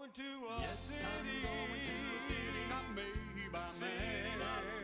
going to a yes, city. I'm going to a city not made by city. man.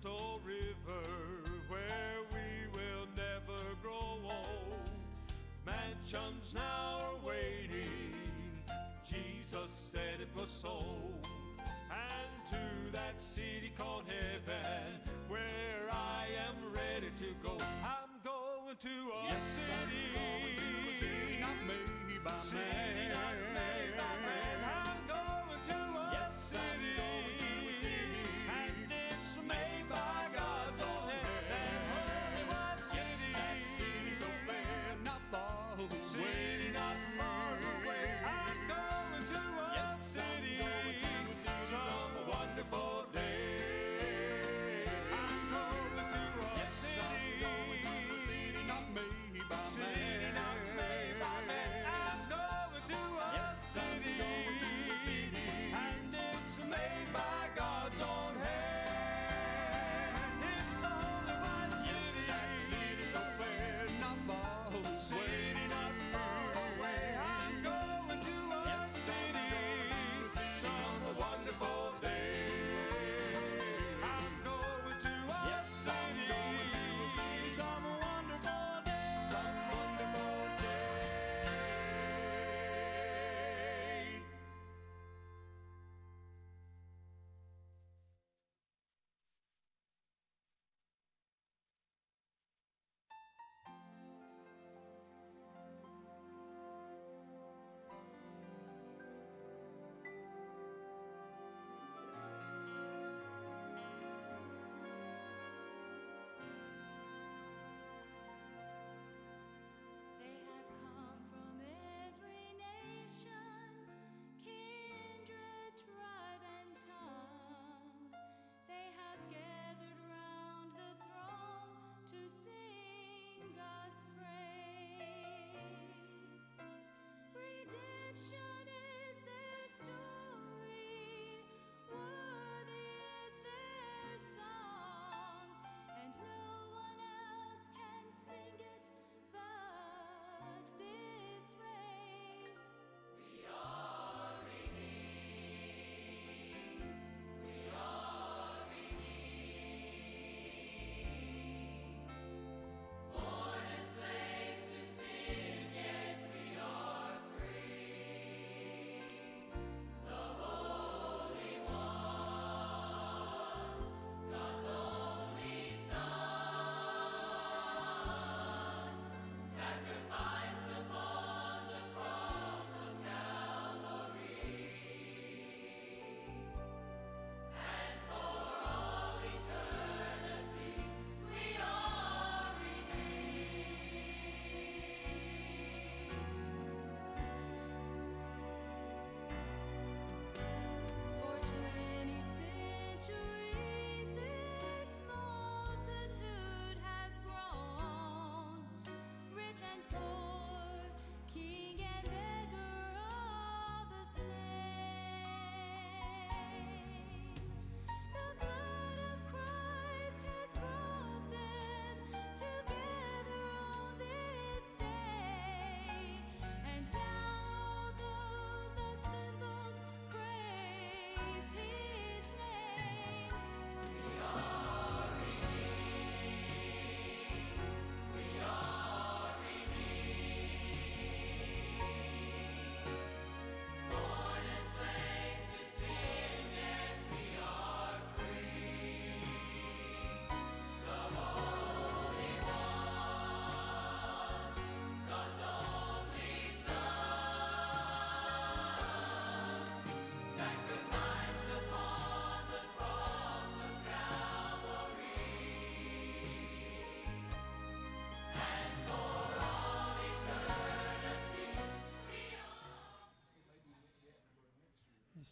crystal river where we will never grow old. Mansions now are waiting. Jesus said it was so. And to that city called heaven where I am ready to go. I'm going to a yes, city. I'm going to a city not made by city man. Not made by man.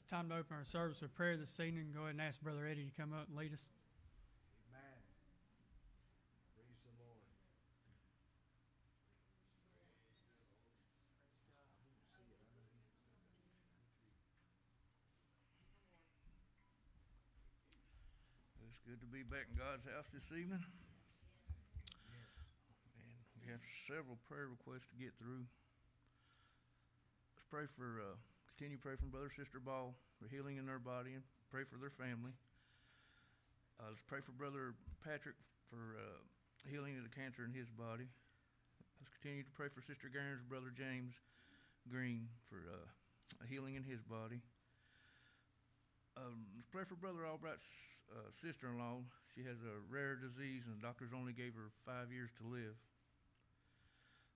It's time to open our service with prayer this evening. Go ahead and ask Brother Eddie to come up and lead us. Amen. Praise the Lord. It's good to be back in God's house this evening. And we have several prayer requests to get through. Let's pray for, uh, continue to pray for Brother Sister Ball for healing in their body and pray for their family. Uh, let's pray for Brother Patrick for uh, healing of the cancer in his body. Let's continue to pray for Sister Garen's brother James Green for uh, healing in his body. Um, let's pray for Brother Albright's uh, sister-in-law. She has a rare disease, and the doctors only gave her five years to live.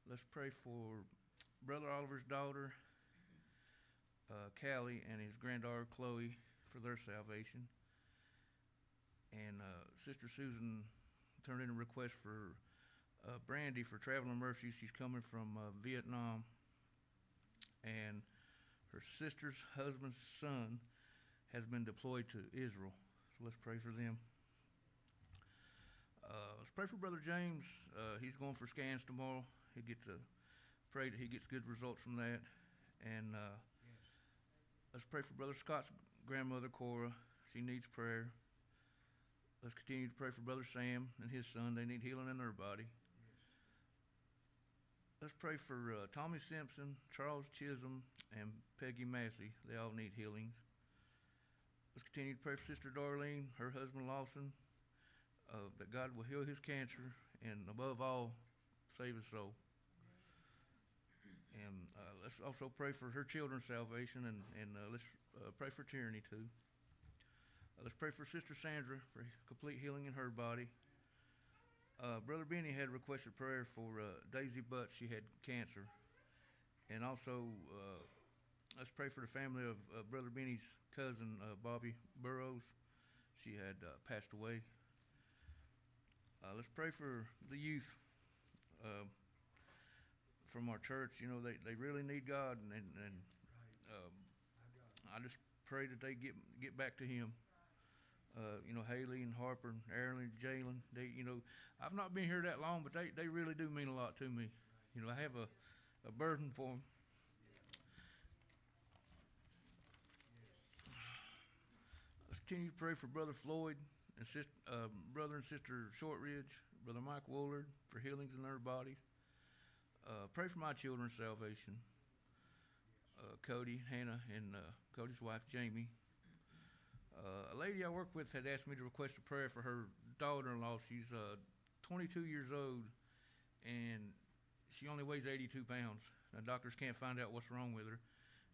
Let's pray for Brother Oliver's daughter, uh, Callie, and his granddaughter Chloe for their salvation. And uh, Sister Susan turned in a request for uh, Brandy for traveling mercies. She's coming from uh, Vietnam, and her sister's husband's son has been deployed to Israel. So let's pray for them. Uh, let's pray for Brother James. Uh, he's going for scans tomorrow. He gets a pray that he gets good results from that. And uh, let's pray for Brother Scott's grandmother Cora. She needs prayer. Let's continue to pray for Brother Sam and his son. They need healing in their body. Let's pray for uh, Tommy Simpson, Charles Chisholm, and Peggy Massey. They all need healings. Let's continue to pray for Sister Darlene, her husband Lawson, uh, that God will heal his cancer and above all, save his soul. And uh, let's also pray for her children's salvation and, and uh, let's uh, pray for tyranny too. Uh, let's pray for Sister Sandra for complete healing in her body. Uh, Brother Benny had requested prayer for uh, Daisy Butts. She had cancer. And also, let's pray for the family of Brother Benny's cousin, Bobby Burrows. She had passed away. Let's pray for the youth from our church. You know, they, they really need God, and, and, and um, I just pray that they get get back to Him. Uh, you know, Haley and Harper and Aaron and Jalen. They, you know, I've not been here that long, but they, they really do mean a lot to me. You know, I have a, a burden for them. Let's continue to pray for Brother Floyd and sis, uh, brother and sister Shortridge, Brother Mike Woolard for healings in their bodies. Uh, pray for my children's salvation. Uh, Cody, Hannah, and uh, Cody's wife Jamie. Uh, a lady I work with had asked me to request a prayer for her daughter-in-law. She's uh, 22 years old, and she only weighs 82 pounds. The doctors can't find out what's wrong with her,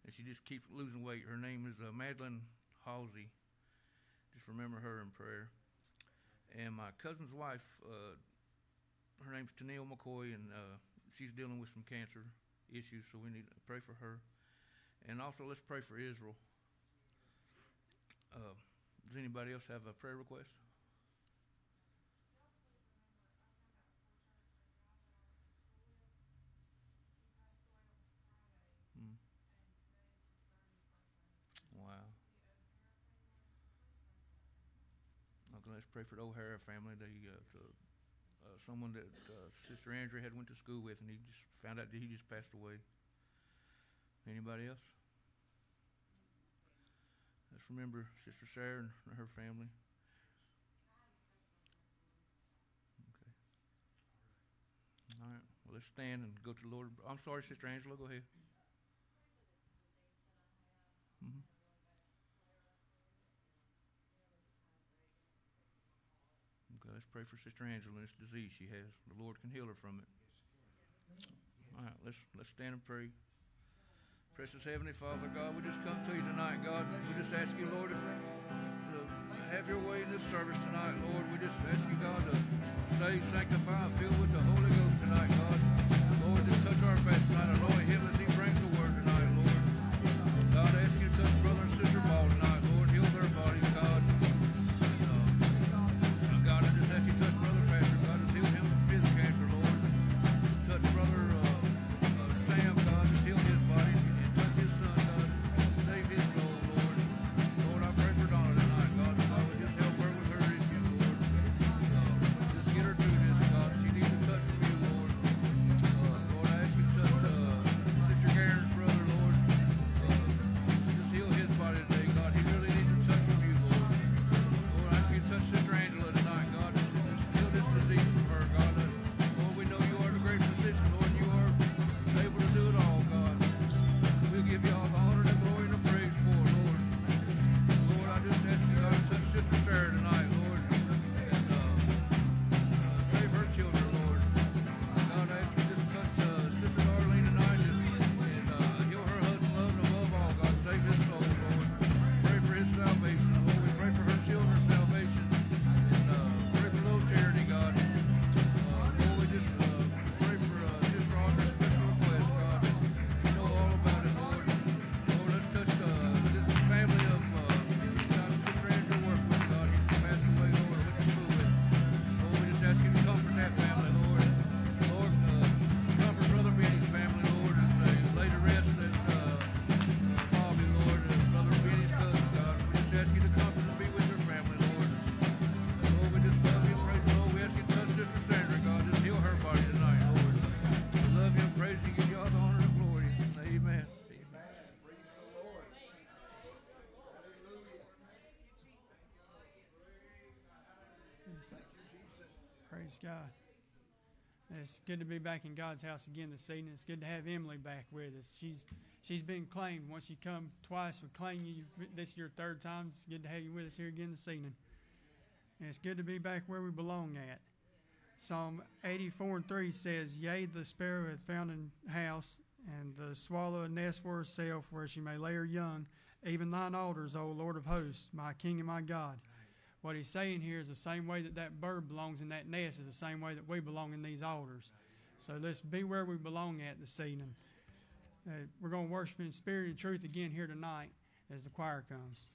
and she just keeps losing weight. Her name is uh, Madeline Halsey. Just remember her in prayer. And my cousin's wife, uh, her name's Tennille McCoy, and uh, she's dealing with some cancer issues, so we need to pray for her. And also, let's pray for Israel. Uh, does anybody else have a prayer request? Hmm. Wow. Okay, let's pray for the O'Hara family. They, uh, the, uh, someone that uh, Sister Andrea had went to school with, and he just found out that he just passed away. Anybody else? Let's remember Sister Sarah and her family. Okay. All right. Well, let's stand and go to the Lord. I'm sorry, Sister Angela. Go ahead. hmm let's pray for Sister Angela and this disease she has. The Lord can heal her from it. All right, let's let's stand and pray. Precious Heavenly Father, God, we just come to you tonight, God. We just ask you, Lord, to, to have your way in this service tonight, Lord. We just ask you, God, to save, sanctify, fill with the Holy Ghost tonight, God. Lord, just touch our pastor tonight. Anoint It's good to be back in God's house again this evening. It's good to have Emily back with us. She's she's been claimed. Once you come twice, we claim you. This is your third time. It's good to have you with us here again this evening. And it's good to be back where we belong at. Psalm 84 and 3 says, Yea, the sparrow hath found an house, and the swallow a nest for herself, where she may lay her young. Even thine altars, O Lord of hosts, my King and my God. What he's saying here is the same way that that bird belongs in that nest is the same way that we belong in these altars. So let's be where we belong at this evening. Uh, we're going to worship in spirit and truth again here tonight as the choir comes.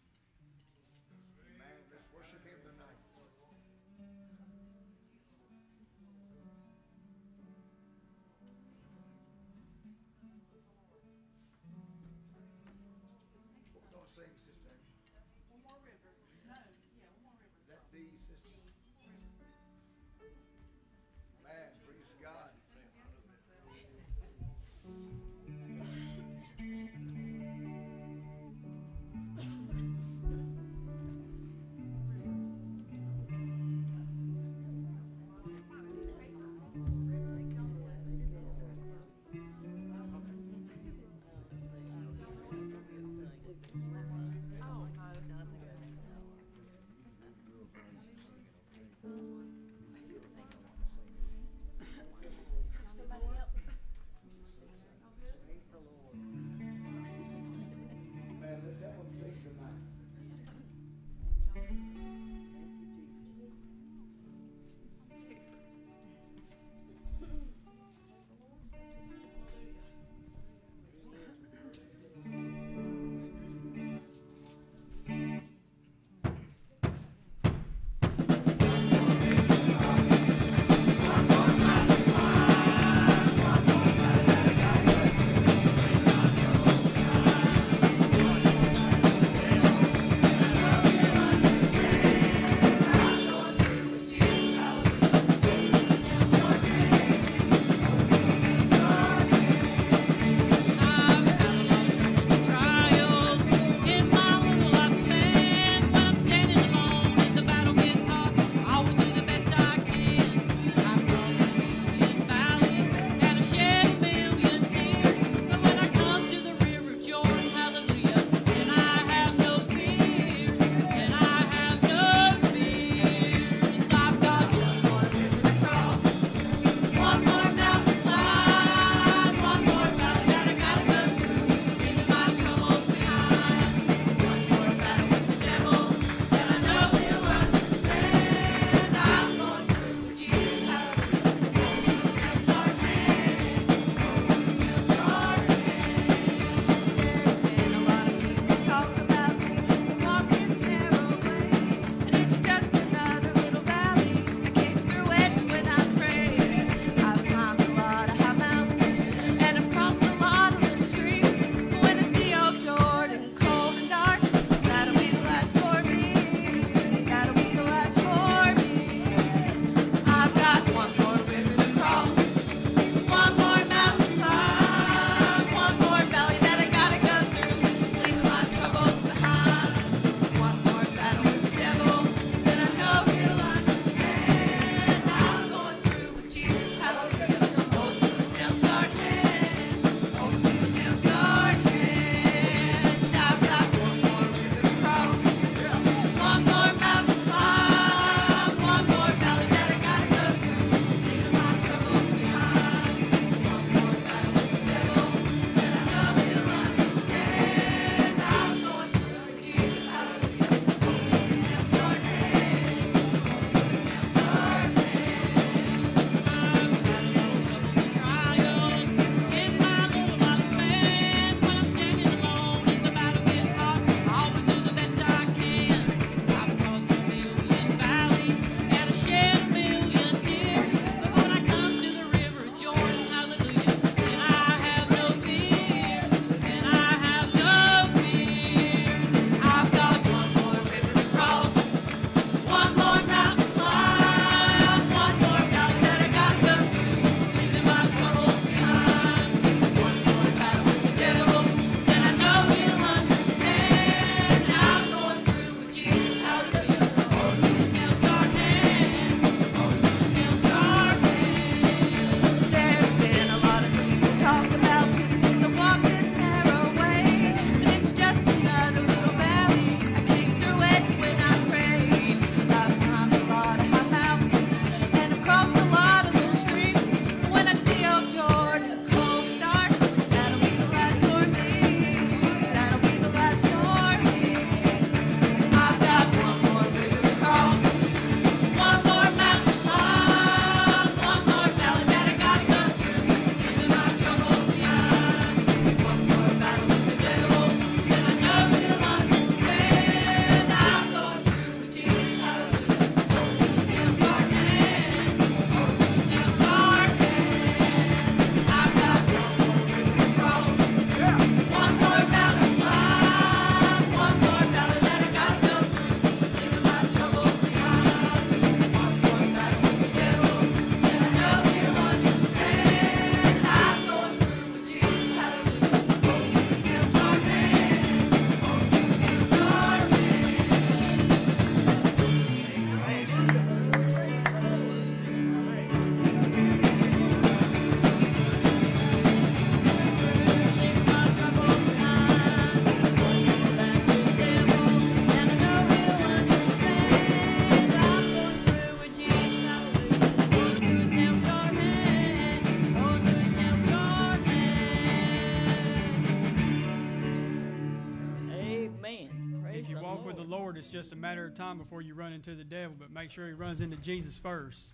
Matter of time before you run into the devil, but make sure he runs into Jesus first.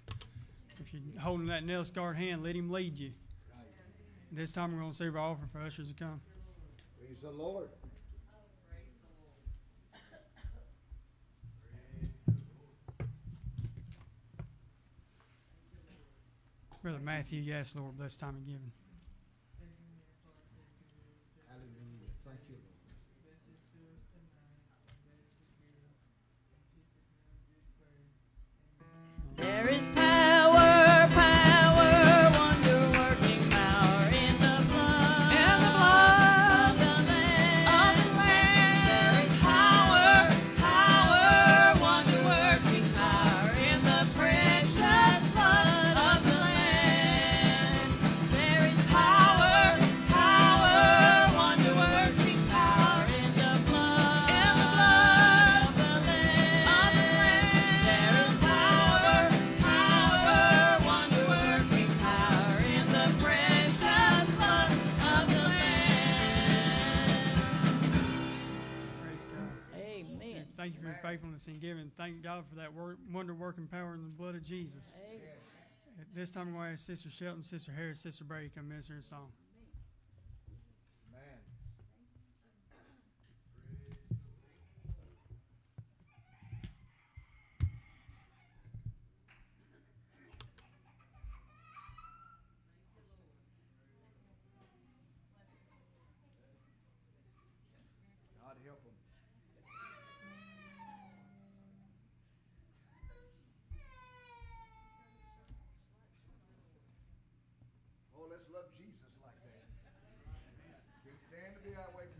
If you're holding that nail scarred hand, let him lead you. Right. This time we're going to save our offering for ushers to come. Praise the Lord. Brother Matthew, yes, Lord, bless time of giving. There is power, power, faithfulness in giving. Thank God for that wor- wonder working power in the blood of Jesus. Amen. At this time, I'm going to ask Sister Shelton, Sister Harris, Sister Brady to come minister a song. Man. God help them. Oh, let's love Jesus like that. Can't stand to be away from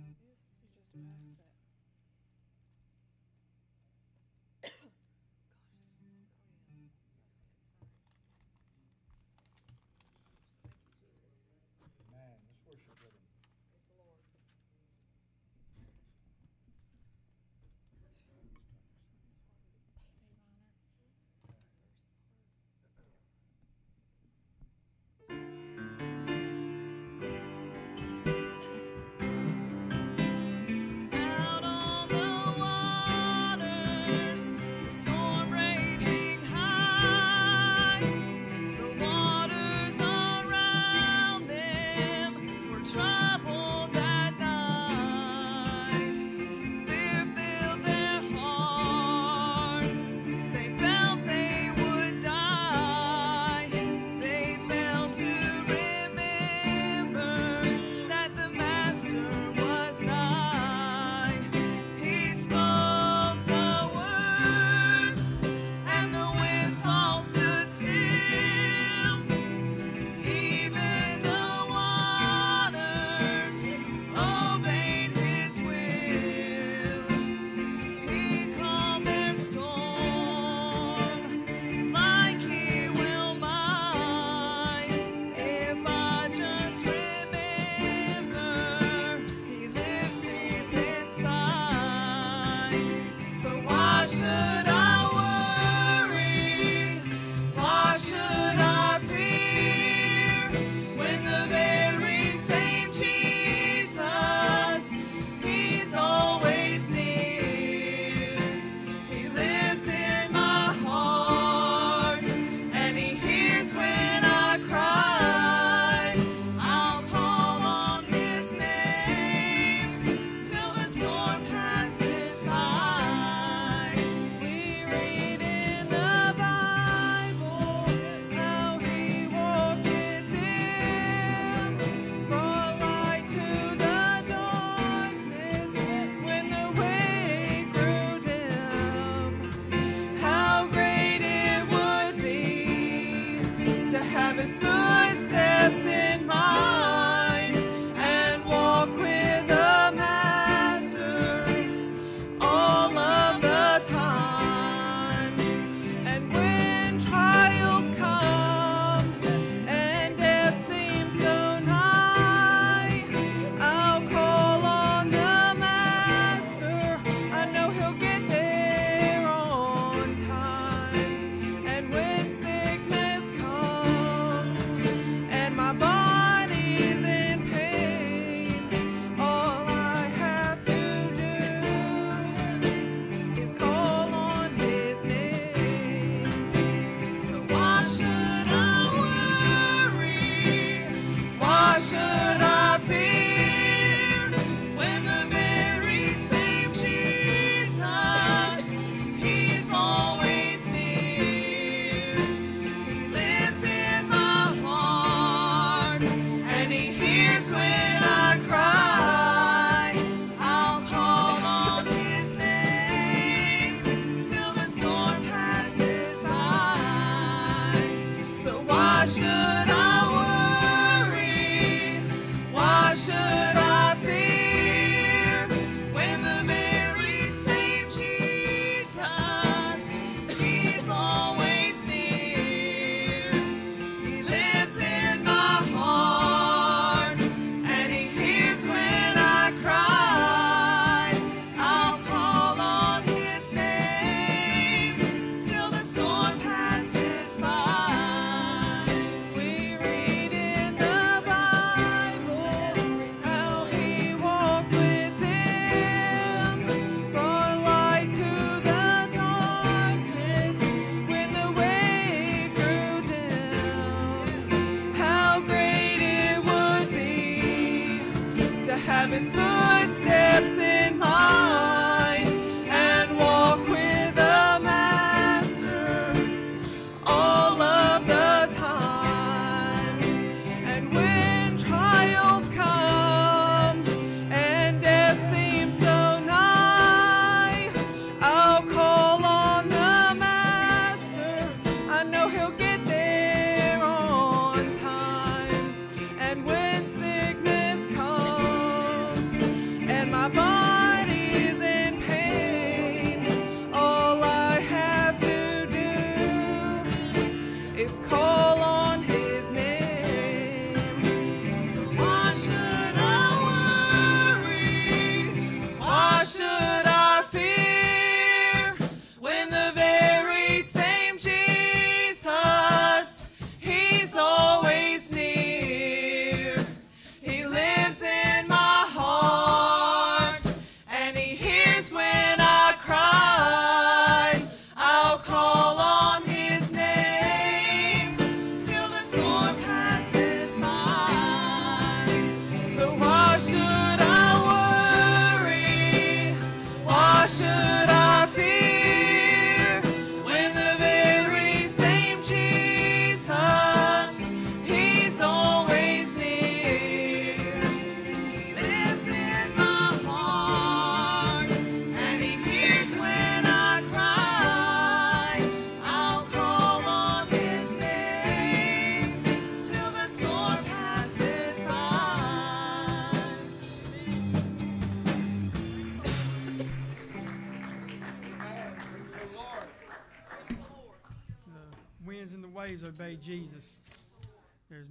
you just passed that. Man, let's worship with.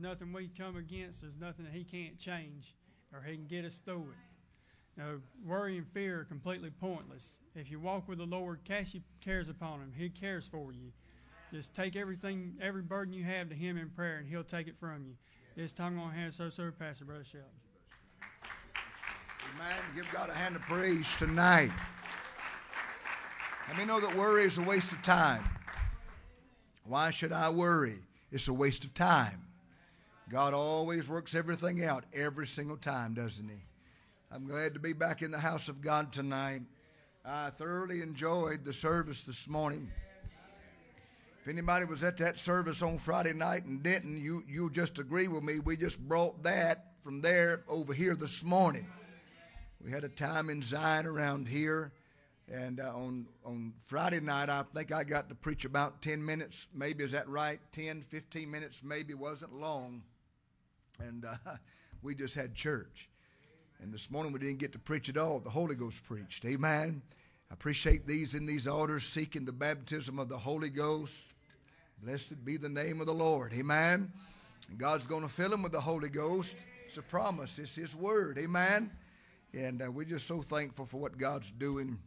Nothing we come against. There's nothing that He can't change or He can get us through it. Now, worry and fear are completely pointless. If you walk with the Lord, cast your cares upon Him. He cares for you. Just take everything, every burden you have to Him in prayer, and He'll take it from you. This time I'm going to hand so so Pastor Brother Shelton. Amen. Give God a hand of praise tonight. Let me know that worry is a waste of time. Why should I worry? It's a waste of time. God always works everything out every single time, doesn't He? I'm glad to be back in the house of God tonight. I thoroughly enjoyed the service this morning. If anybody was at that service on Friday night and didn't, you you just agree with me. We just brought that from there over here this morning. We had a time in Zion around here, and uh, on on Friday night, I think I got to preach about 10 minutes. Maybe is that right? 10, 15 minutes, maybe wasn't long, and uh, we just had church. And this morning we didn't get to preach at all. The Holy Ghost preached. Amen. I appreciate these in these altars seeking the baptism of the Holy Ghost. Blessed be the name of the Lord. Amen. And God's going to fill them with the Holy Ghost. It's a promise. It's His word. Amen. And uh, we're just so thankful for what God's doing.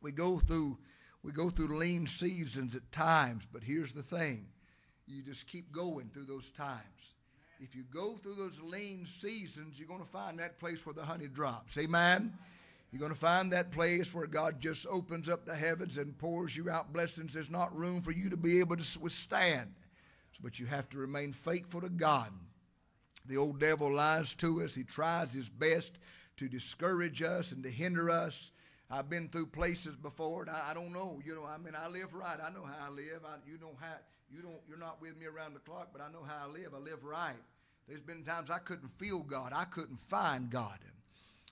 We go through we go through lean seasons at times, but here's the thing: you just keep going through those times. If you go through those lean seasons, you're going to find that place where the honey drops. Amen. You're going to find that place where God just opens up the heavens and pours you out blessings. There's not room for you to be able to withstand. But you have to remain faithful to God. The old devil lies to us. He tries his best to discourage us and to hinder us. I've been through places before, and I, I don't know. You know, I mean, I live right. I know how I live. I, you know how you don't. You're not with me around the clock, but I know how I live. I live right. There's been times I couldn't feel God. I couldn't find God.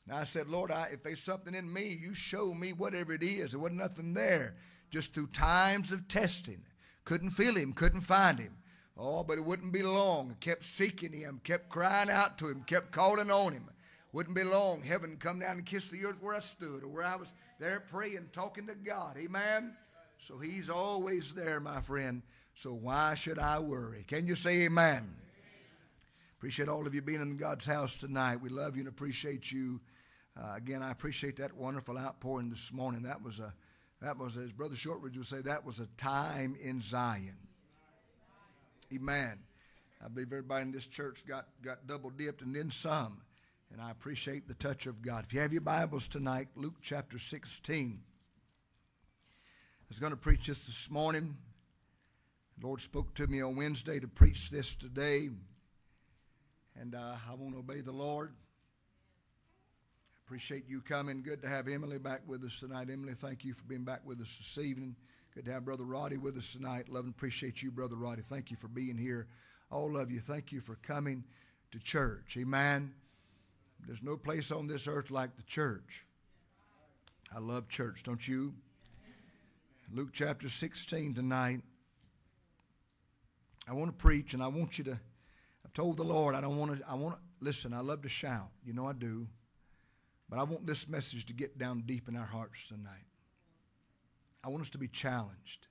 And I said, Lord, I, if there's something in me, you show me whatever it is. There wasn't nothing there. Just through times of testing, couldn't feel Him, couldn't find Him. Oh, but it wouldn't be long. I kept seeking him, kept crying out to him, kept calling on him. Wouldn't be long. Heaven come down and kiss the earth where I stood or where I was there praying, talking to God. Amen. So he's always there, my friend. So why should I worry? Can you say amen? Appreciate all of you being in God's house tonight. We love you and appreciate you. Uh, again, I appreciate that wonderful outpouring this morning. That was a, that was as Brother Shortridge would say, that was a time in Zion. Amen. I believe everybody in this church got, got double dipped and then some. And I appreciate the touch of God. If you have your Bibles tonight, Luke chapter 16. I was going to preach this this morning. The Lord spoke to me on Wednesday to preach this today. And uh, I want to obey the Lord. Appreciate you coming. Good to have Emily back with us tonight. Emily, thank you for being back with us this evening. Good to have Brother Roddy with us tonight. Love and appreciate you, Brother Roddy. Thank you for being here. All of you, thank you for coming to church. Amen. There's no place on this earth like the church. I love church, don't you? Luke chapter 16 tonight. I want to preach and I want you to I've told the Lord I don't want to I want to listen, I love to shout. You know I do. But I want this message to get down deep in our hearts tonight. I want us to be challenged.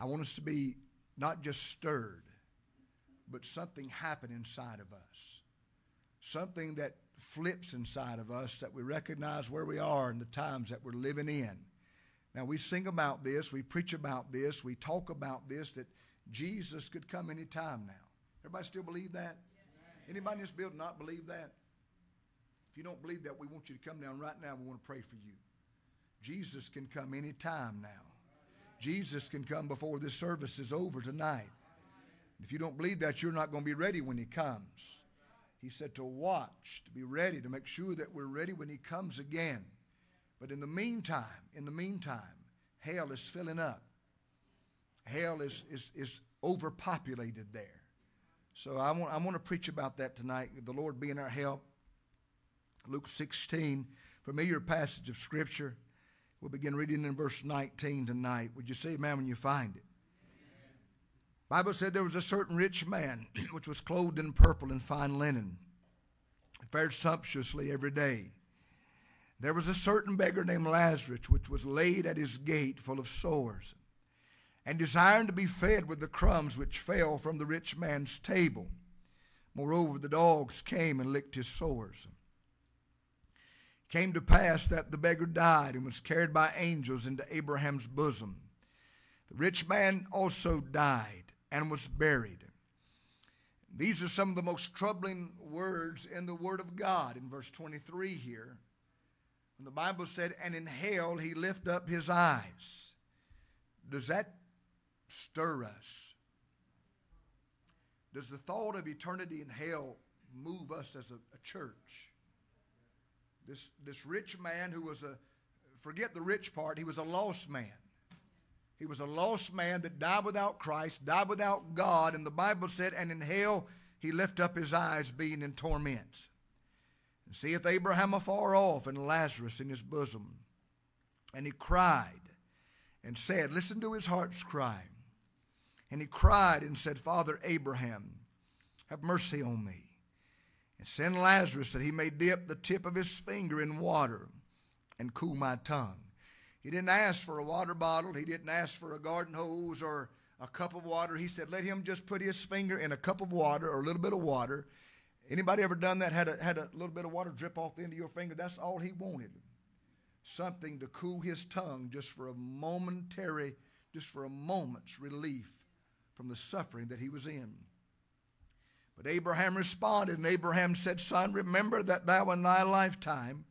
I want us to be not just stirred, but something happen inside of us. Something that flips inside of us that we recognize where we are in the times that we're living in. Now, we sing about this, we preach about this, we talk about this, that Jesus could come any time now. Everybody still believe that? Anybody in this building not believe that? If you don't believe that, we want you to come down right now. We want to pray for you. Jesus can come any time now. Jesus can come before this service is over tonight. If you don't believe that, you're not going to be ready when he comes. He said to watch, to be ready, to make sure that we're ready when he comes again. But in the meantime, in the meantime, hell is filling up. Hell is, is, is overpopulated there. So I want, I want to preach about that tonight, the Lord being our help. Luke 16, familiar passage of Scripture. We'll begin reading in verse 19 tonight. Would you say, man, when you find it? Bible said there was a certain rich man which was clothed in purple and fine linen, fared sumptuously every day. There was a certain beggar named Lazarus which was laid at his gate full of sores, and desiring to be fed with the crumbs which fell from the rich man's table. Moreover, the dogs came and licked his sores. Came to pass that the beggar died and was carried by angels into Abraham's bosom. The rich man also died and was buried. These are some of the most troubling words in the Word of God in verse 23 here. When the Bible said, And in hell he lift up his eyes. Does that stir us? Does the thought of eternity in hell move us as a, a church? This, this rich man who was a, forget the rich part, he was a lost man. He was a lost man that died without Christ, died without God, and the Bible said, and in hell he lift up his eyes, being in torments. And seeth Abraham afar off, and Lazarus in his bosom. And he cried and said, Listen to his heart's cry. And he cried and said, Father Abraham, have mercy on me. And send Lazarus that he may dip the tip of his finger in water and cool my tongue. He didn't ask for a water bottle. He didn't ask for a garden hose or a cup of water. He said, let him just put his finger in a cup of water or a little bit of water. Anybody ever done that? Had a, had a little bit of water drip off the end of your finger? That's all he wanted. Something to cool his tongue just for a momentary, just for a moment's relief from the suffering that he was in. But Abraham responded, and Abraham said, Son, remember that thou in thy lifetime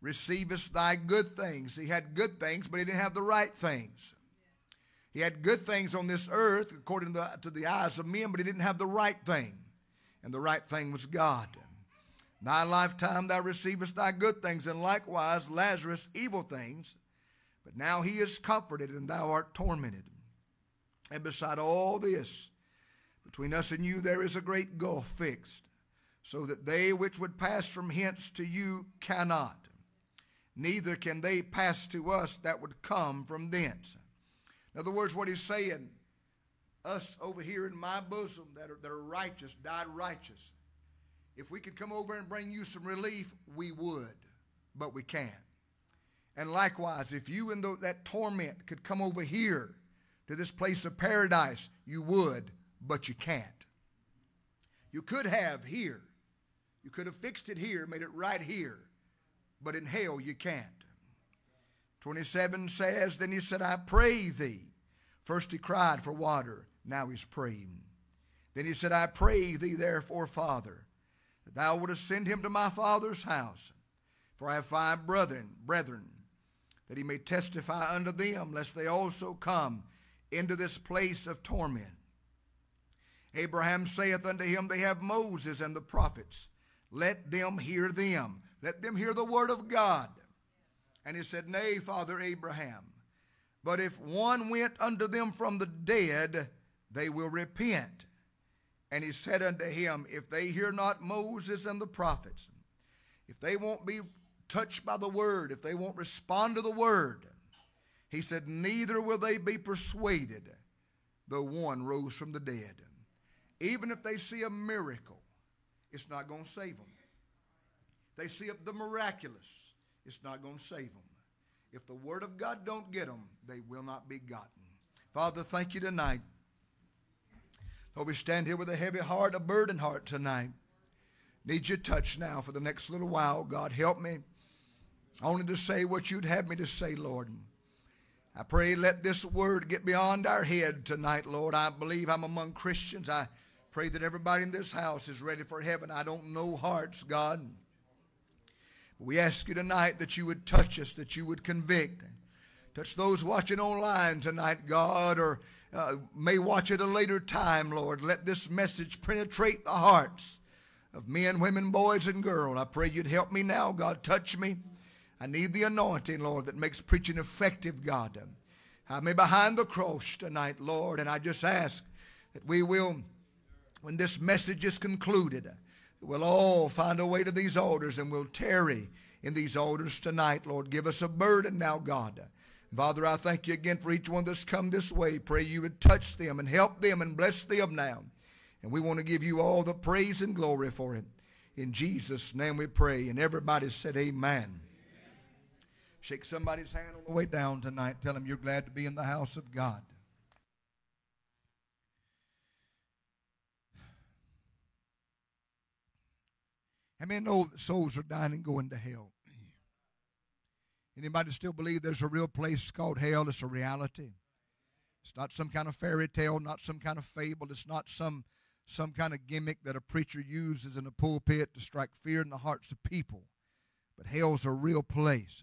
receivest thy good things. He had good things, but he didn't have the right things. He had good things on this earth according to the, to the eyes of men, but he didn't have the right thing. And the right thing was God. Thy lifetime thou receivest thy good things, and likewise Lazarus evil things. But now he is comforted, and thou art tormented. And beside all this, between us and you there is a great gulf fixed, so that they which would pass from hence to you cannot neither can they pass to us that would come from thence. In other words, what he's saying, us over here in my bosom that are, that are righteous, died righteous, if we could come over and bring you some relief, we would, but we can't. And likewise, if you in the, that torment could come over here to this place of paradise, you would, but you can't. You could have here. You could have fixed it here, made it right here, but in hell you can't. 27 says, Then he said, I pray thee. First he cried for water, now he's praying. Then he said, I pray thee, therefore, Father, that thou wouldest send him to my father's house. For I have five brethren, brethren, that he may testify unto them, lest they also come into this place of torment. Abraham saith unto him, They have Moses and the prophets. Let them hear them. Let them hear the word of God. And he said, Nay, Father Abraham, but if one went unto them from the dead, they will repent. And he said unto him, If they hear not Moses and the prophets, if they won't be touched by the word, if they won't respond to the word, he said, Neither will they be persuaded, though one rose from the dead. Even if they see a miracle, it's not going to save them. They see the miraculous, it's not going to save them. If the word of God don't get them, they will not be gotten. Father, thank you tonight. Lord, we stand here with a heavy heart, a burdened heart tonight. Need your touch now for the next little while. God, help me only to say what you'd have me to say, Lord. I pray let this word get beyond our head tonight, Lord. I believe I'm among Christians. I pray that everybody in this house is ready for heaven. I don't know hearts, God. We ask you tonight that you would touch us, that you would convict. Touch those watching online tonight, God, or uh, may watch at a later time, Lord. Let this message penetrate the hearts of men, women, boys, and girls. I pray you'd help me now, God. Touch me. I need the anointing, Lord, that makes preaching effective, God. Um, I may behind the cross tonight, Lord, and I just ask that we will, when this message is concluded, uh, we'll all find a way to these altars and we'll tarry in these altars tonight, Lord. Give us a burden now, God. Father, I thank you again for each one that's come this way. Pray you would touch them and help them and bless them now. And we want to give you all the praise and glory for it. In Jesus' name we pray. And everybody said, Amen. Shake somebody's hand on the way down tonight. Tell them you're glad to be in the house of God. How many know that souls are dying and going to hell? Anybody still believe there's a real place called hell? It's a reality. It's not some kind of fairy tale, not some kind of fable. It's not some some kind of gimmick that a preacher uses in a pulpit to strike fear in the hearts of people. But hell's a real place.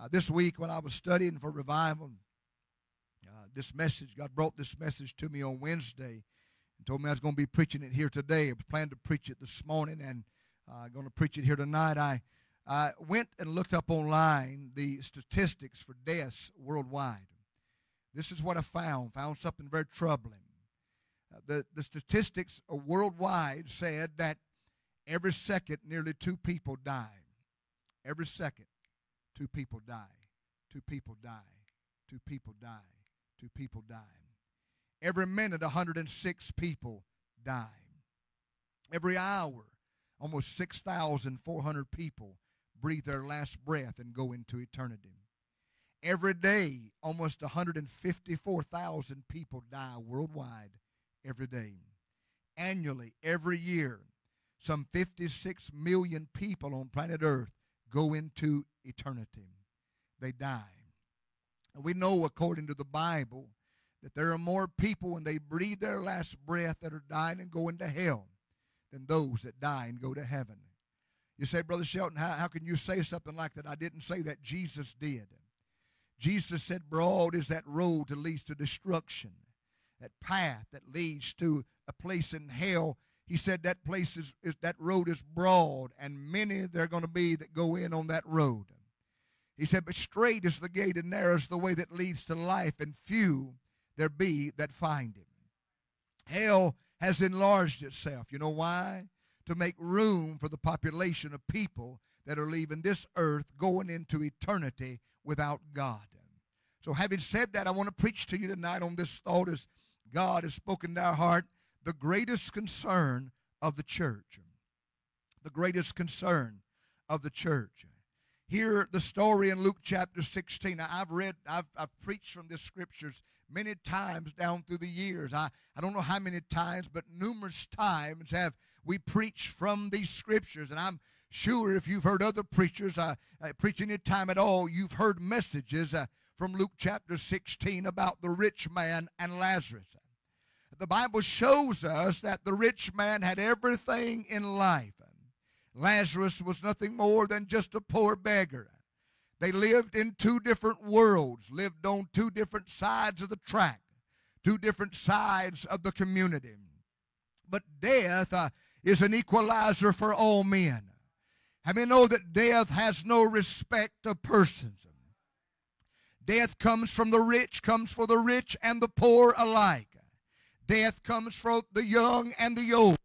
Uh, this week, when I was studying for revival, uh, this message, God brought this message to me on Wednesday and told me I was going to be preaching it here today. I planning to preach it this morning and uh, going to preach it here tonight. I, I went and looked up online the statistics for deaths worldwide. This is what I found. Found something very troubling. Uh, the, the statistics worldwide said that every second nearly two people die. Every second, two people die. Two people die. Two people die. Two people die. Every minute, 106 people die. Every hour, almost 6,400 people breathe their last breath and go into eternity. Every day, almost 154,000 people die worldwide every day. Annually, every year, some 56 million people on planet Earth go into eternity. They die. And we know, according to the Bible, that there are more people when they breathe their last breath that are dying and going to hell than those that die and go to heaven. You say, Brother Shelton, how, how can you say something like that? I didn't say that. Jesus did. Jesus said, Broad is that road that leads to destruction, that path that leads to a place in hell. He said that place is, is that road is broad, and many there are going to be that go in on that road. He said, But straight is the gate, and narrow is the way that leads to life, and few there be that find him. Hell has enlarged itself. You know why? To make room for the population of people that are leaving this earth going into eternity without God. So, having said that, I want to preach to you tonight on this thought is God has spoken to our heart the greatest concern of the church. The greatest concern of the church. Hear the story in Luke chapter 16. I've read, I've, I've preached from this scriptures many times down through the years. I, I don't know how many times, but numerous times have we preached from these scriptures. And I'm sure if you've heard other preachers uh, uh, preach any time at all, you've heard messages uh, from Luke chapter 16 about the rich man and Lazarus. The Bible shows us that the rich man had everything in life. Lazarus was nothing more than just a poor beggar. They lived in two different worlds, lived on two different sides of the track, two different sides of the community. But death uh, is an equalizer for all men. How many know that death has no respect of persons? Death comes from the rich, comes for the rich and the poor alike. Death comes from the young and the old.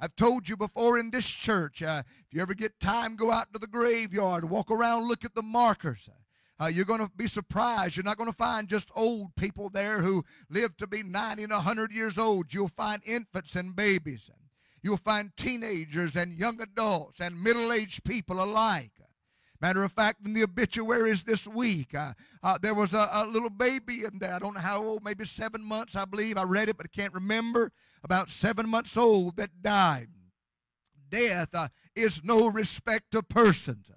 I've told you before in this church, uh, if you ever get time, go out to the graveyard, walk around, look at the markers. Uh, you're going to be surprised. You're not going to find just old people there who live to be 90 and 100 years old. You'll find infants and babies. You'll find teenagers and young adults and middle aged people alike. Matter of fact, in the obituaries this week, uh, uh, there was a, a, little baby in there. I don't know how old, maybe seven months, I believe. I read it, but I can't remember. About seven months old that died. Death uh, is no respect of persons.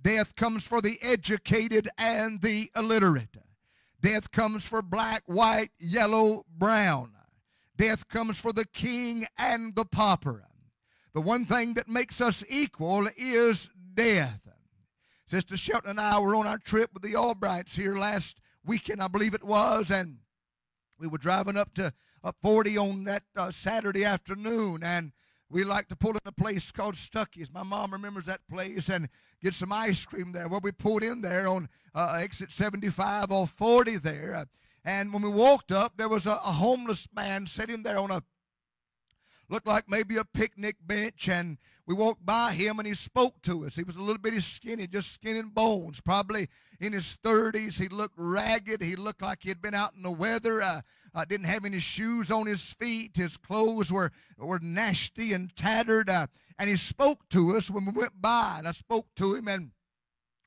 Death comes for the educated and the illiterate. Death comes for black, white, yellow, brown. Death comes for the king and the pauper. The one thing that makes us equal is death. Sister Shelton and I were on our trip with the Albrights here last weekend, I believe it was, and we were driving up to up 40 on that uh, Saturday afternoon, and we like to pull in a place called Stuckey's. My mom remembers that place and get some ice cream there. Well, we pulled in there on uh, exit 75 or 40 there, and when we walked up, there was a, a homeless man sitting there on a looked like maybe a picnic bench, and we walked by him and he spoke to us. He was a little bitty skinny, just skin and bones, probably in his 30s. He looked ragged. He looked like he had been out in the weather. Uh, uh, didn't have any shoes on his feet. His clothes were, were nasty and tattered. Uh, and he spoke to us when we went by. And I spoke to him and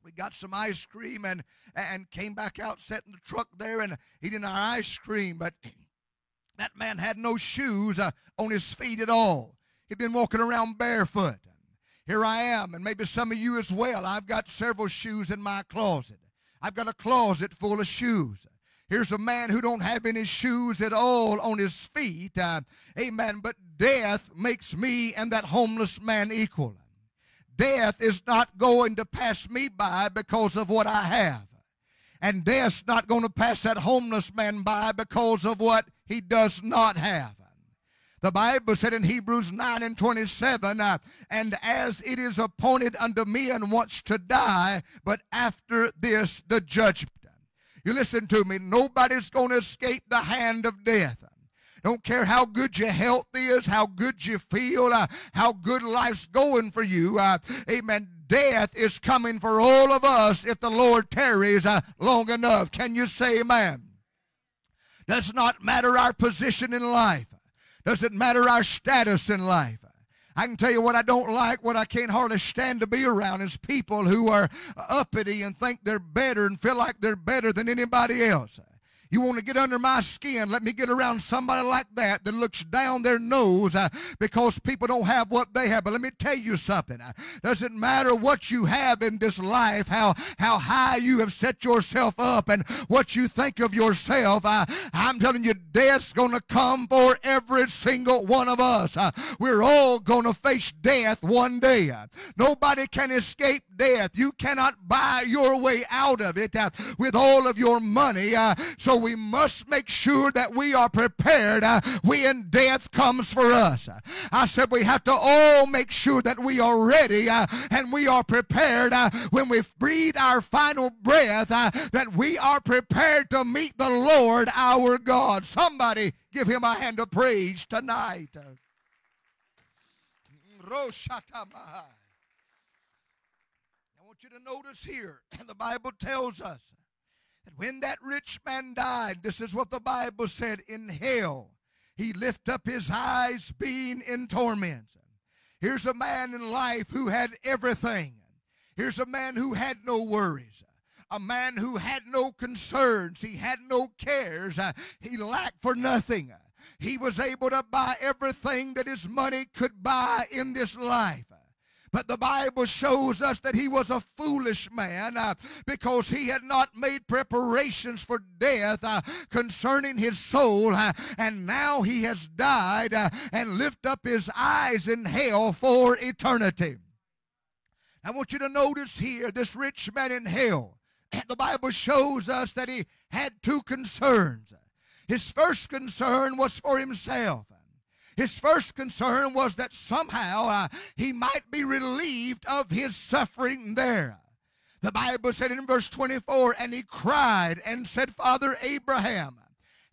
we got some ice cream and, and came back out, sat in the truck there, and didn't have ice cream. But that man had no shoes uh, on his feet at all. He'd been walking around barefoot. Here I am, and maybe some of you as well. I've got several shoes in my closet. I've got a closet full of shoes. Here's a man who don't have any shoes at all on his feet. Uh, amen. But death makes me and that homeless man equal. Death is not going to pass me by because of what I have. And death's not going to pass that homeless man by because of what he does not have. The Bible said in Hebrews 9 and 27, uh, and as it is appointed unto men once to die, but after this the judgment. You listen to me, nobody's going to escape the hand of death. Don't care how good your health is, how good you feel, uh, how good life's going for you. Uh, amen. Death is coming for all of us if the Lord tarries uh, long enough. Can you say amen? Does not matter our position in life. Doesn't matter our status in life. I can tell you what I don't like, what I can't hardly stand to be around is people who are uppity and think they're better and feel like they're better than anybody else. You want to get under my skin? Let me get around somebody like that that looks down their nose uh, because people don't have what they have. But let me tell you something. Uh, doesn't matter what you have in this life, how how high you have set yourself up, and what you think of yourself. Uh, I'm telling you, death's going to come for every single one of us. Uh, we're all going to face death one day. Uh, nobody can escape death. You cannot buy your way out of it uh, with all of your money. Uh, so we must make sure that we are prepared uh, when death comes for us. I said we have to all make sure that we are ready uh, and we are prepared uh, when we breathe our final breath, uh, that we are prepared to meet the Lord our God. Somebody give him a hand of praise tonight. To notice here, and the Bible tells us that when that rich man died, this is what the Bible said in hell. He lift up his eyes being in torment. Here's a man in life who had everything. Here's a man who had no worries. A man who had no concerns. He had no cares. He lacked for nothing. He was able to buy everything that his money could buy in this life. But the Bible shows us that he was a foolish man uh, because he had not made preparations for death uh, concerning his soul. uh, and now he has died uh, and lift up his eyes in hell for eternity. I want you to notice here this rich man in hell. The Bible shows us that he had two concerns. His first concern was for himself. His first concern was that somehow uh, he might be relieved of his suffering there. The Bible said in verse 24, and he cried and said, Father Abraham,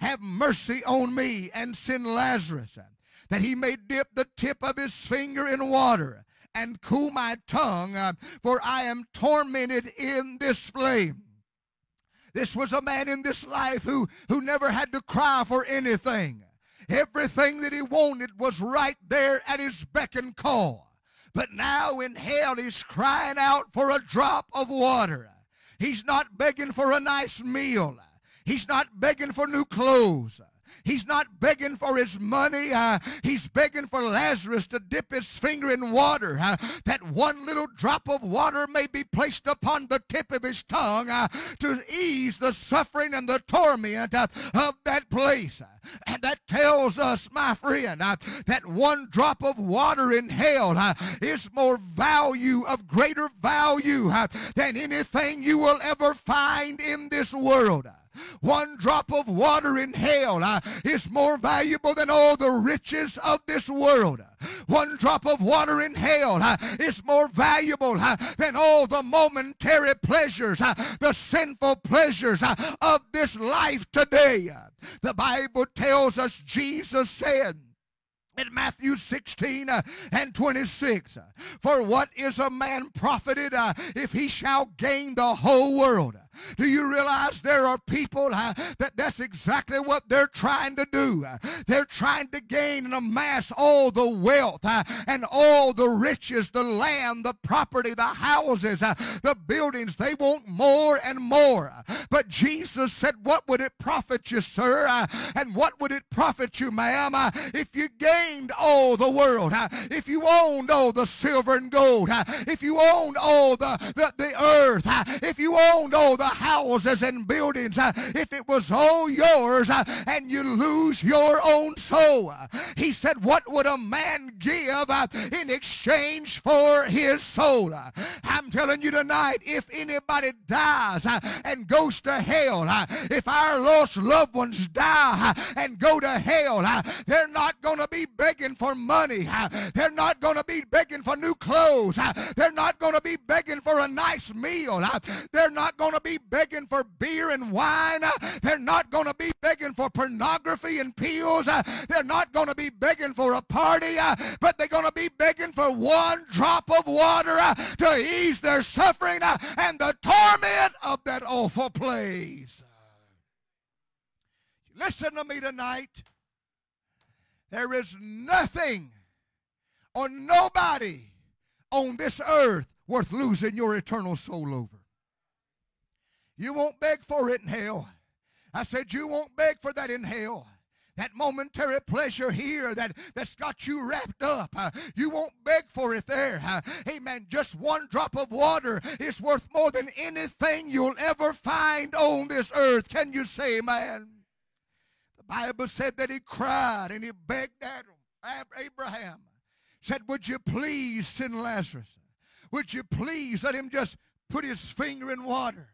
have mercy on me and send Lazarus, that he may dip the tip of his finger in water and cool my tongue, uh, for I am tormented in this flame. This was a man in this life who, who never had to cry for anything. Everything that he wanted was right there at his beck and call. But now in hell, he's crying out for a drop of water. He's not begging for a nice meal. He's not begging for new clothes. He's not begging for his money. Uh, he's begging for Lazarus to dip his finger in water, uh, that one little drop of water may be placed upon the tip of his tongue uh, to ease the suffering and the torment uh, of that place. And that tells us, my friend, uh, that one drop of water in hell uh, is more value, of greater value than anything you will ever find in this world. One drop of water in hell uh, is more valuable than all the riches of this world. One drop of water in hell uh, is more valuable uh, than all the momentary pleasures, uh, the sinful pleasures uh, of this life today. The Bible tells us Jesus said, in Matthew 16 uh, and 26. uh, For what is a man profited if he shall gain the whole world? Do you realize there are people that that's exactly what they're trying to do? They're trying to gain and amass all the wealth and all the riches, the land, the property, the houses, the buildings. They want more and more. But Jesus said, What would it profit you, sir? Uh, and what would it profit you, ma'am, uh, if you gained all the world? if you owned all the silver and gold? if you owned all the, the, the earth? if you owned all the houses and buildings? uh, if it was all yours uh, and you lose your own soul? He said, What would a man give uh, in exchange for his soul? I'm telling you tonight, if anybody dies uh, and goes to hell, uh, if our lost loved ones die uh, and go to hell, they're not going to be begging for money. They're not going to be begging for new clothes. They're not going to be begging for a nice meal. They're not going to be begging for beer and wine. They're not going to be begging for pornography and pills. They're not going to be begging for a party, but they're going to be begging for one drop of water to ease their suffering and the torment of that awful place. Listen to me tonight. There is nothing or nobody on this earth worth losing your eternal soul over. You won't beg for it in hell. I said you won't beg for that in hell. That momentary pleasure here that, that's got you wrapped up. uh, you won't beg for it there. Uh, amen. Just one drop of water is worth more than anything you'll ever find on this earth. Can you say, man? The Bible said that he cried and he begged Adam, Abraham, said, Would you please send Lazarus? Would you please let him just put his finger in water?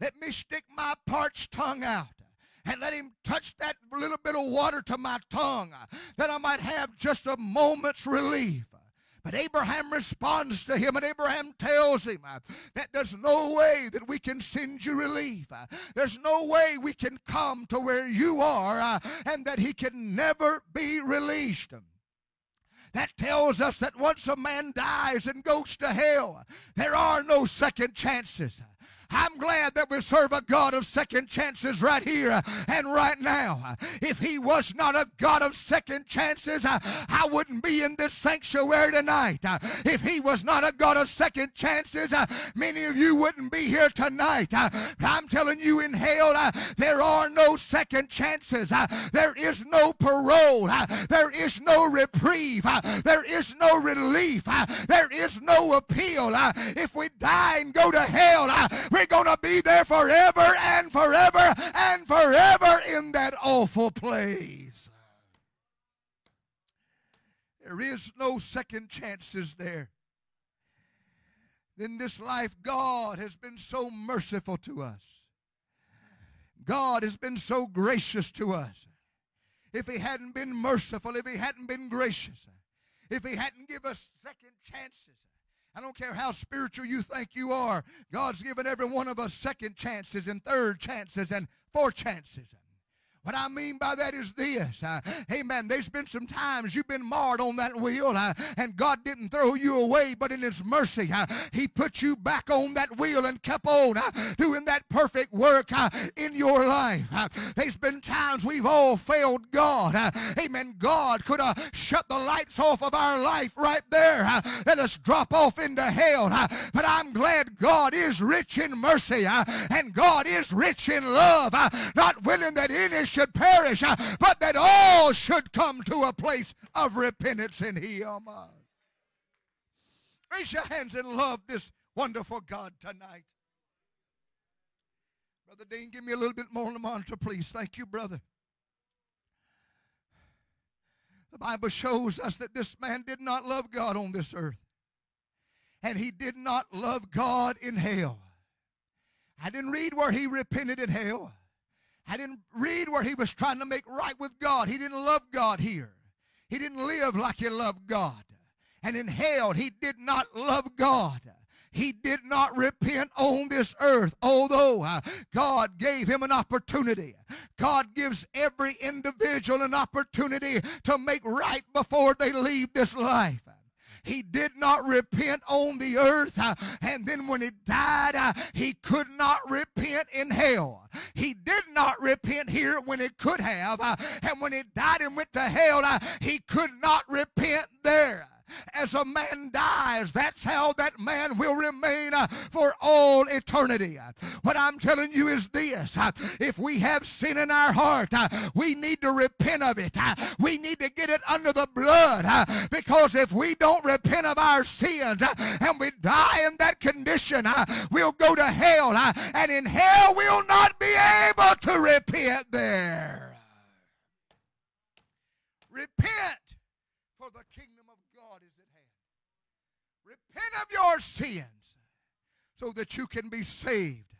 Let me stick my parched tongue out and let him touch that little bit of water to my tongue that I might have just a moment's relief. But Abraham responds to him, and Abraham tells him that there's no way that we can send you relief. There's no way we can come to where you are, and that he can never be released. That tells us that once a man dies and goes to hell, there are no second chances. I'm glad that we serve a God of second chances right here and right now. If He was not a God of second chances, I wouldn't be in this sanctuary tonight. If He was not a God of second chances, many of you wouldn't be here tonight. I'm telling you, in hell, there are no second chances. There is no parole. There is no reprieve. There is no relief. There is no appeal. If we die and go to hell, we're going to be there forever and forever and forever in that awful place. There is no second chances there. In this life, God has been so merciful to us. God has been so gracious to us. If He hadn't been merciful, if He hadn't been gracious, if He hadn't given us second chances, I don't care how spiritual you think you are, God's given every one of us second chances and third chances and fourth chances. What I mean by that is this. Uh, amen. There's been some times you've been marred on that wheel, uh, and God didn't throw you away, but in His mercy, uh, He put you back on that wheel and kept on uh, doing that perfect work uh, in your life. Uh, there's been times we've all failed God. amen. God could have shut the lights off of our life right there, let us drop off into hell. but I'm glad God is rich in mercy, and God is rich in love, not willing that any should perish, uh, but that all should come to a place of repentance in Him. Raise your hands and love this wonderful God tonight. Brother Dean, give me a little bit more on the monitor, please. Thank you, brother. The Bible shows us that this man did not love God on this earth. And he did not love God in hell. I didn't read where he repented in hell. I didn't read where he was trying to make right with God. He didn't love God here. He didn't live like he loved God. And in hell, he did not love God. He did not repent on this earth, although uh, God gave him an opportunity. God gives every individual an opportunity to make right before they leave this life. He did not repent on the earth. Uh, and then when he died, uh, he could not repent in hell. He did not repent here when he could have. Uh, and when he died and went to hell, he could not repent there as a man dies, that's how that man will remain uh, for all eternity. What I'm telling you is this uh, if we have sin in our heart, uh, we need to repent of it. We need to get it under the blood because if we don't repent of our sins and we die in that condition, we'll go to hell. And in hell, we'll not be able to repent there. Repent for the kingdom repent of your sins so that you can be saved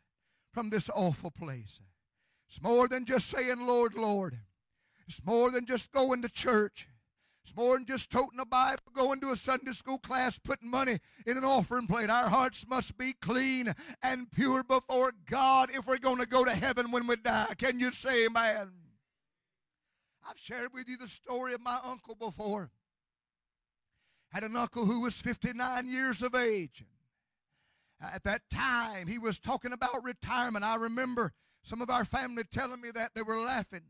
from this awful place. It's more than just saying, Lord, Lord. It's more than just going to church. It's more than just toting a Bible, going to a Sunday school class, putting money in an offering plate. Our hearts must be clean and pure before God if we're going to go to heaven when we die. Can you say amen? I've shared with you the story of my uncle before had an uncle who was 59 years of age. At that time, he was talking about retirement. I remember some of our family telling me that they were laughing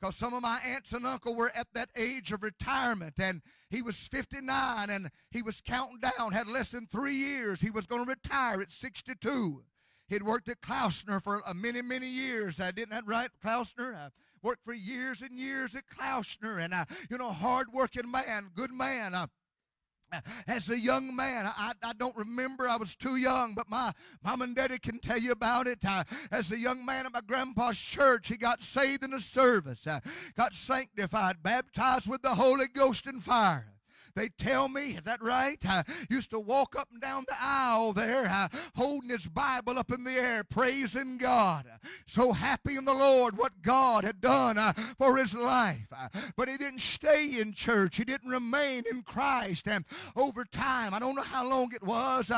because some of my aunts and uncle were at that age of retirement and he was 59 and he was counting down had less than three years. He was going to retire at 62 he'd worked at Klaussner for many many years. I didn't that right Klaussner? I worked for years and years at Klaussner and uh, you know hard working man good man. Uh, as a young man, I, I don't remember, I was too young, but my mom and daddy can tell you about it. Uh, as a young man at my grandpa's church, he got saved in a service, uh, got sanctified, baptized with the Holy Ghost and fire. They tell me, is that right? I used to walk up and down the aisle there, uh, holding his Bible up in the air, praising God. So happy in the Lord what God had done uh, for his life. Uh, but he didn't stay in church. He didn't remain in Christ. And over time, I don't know how long it was,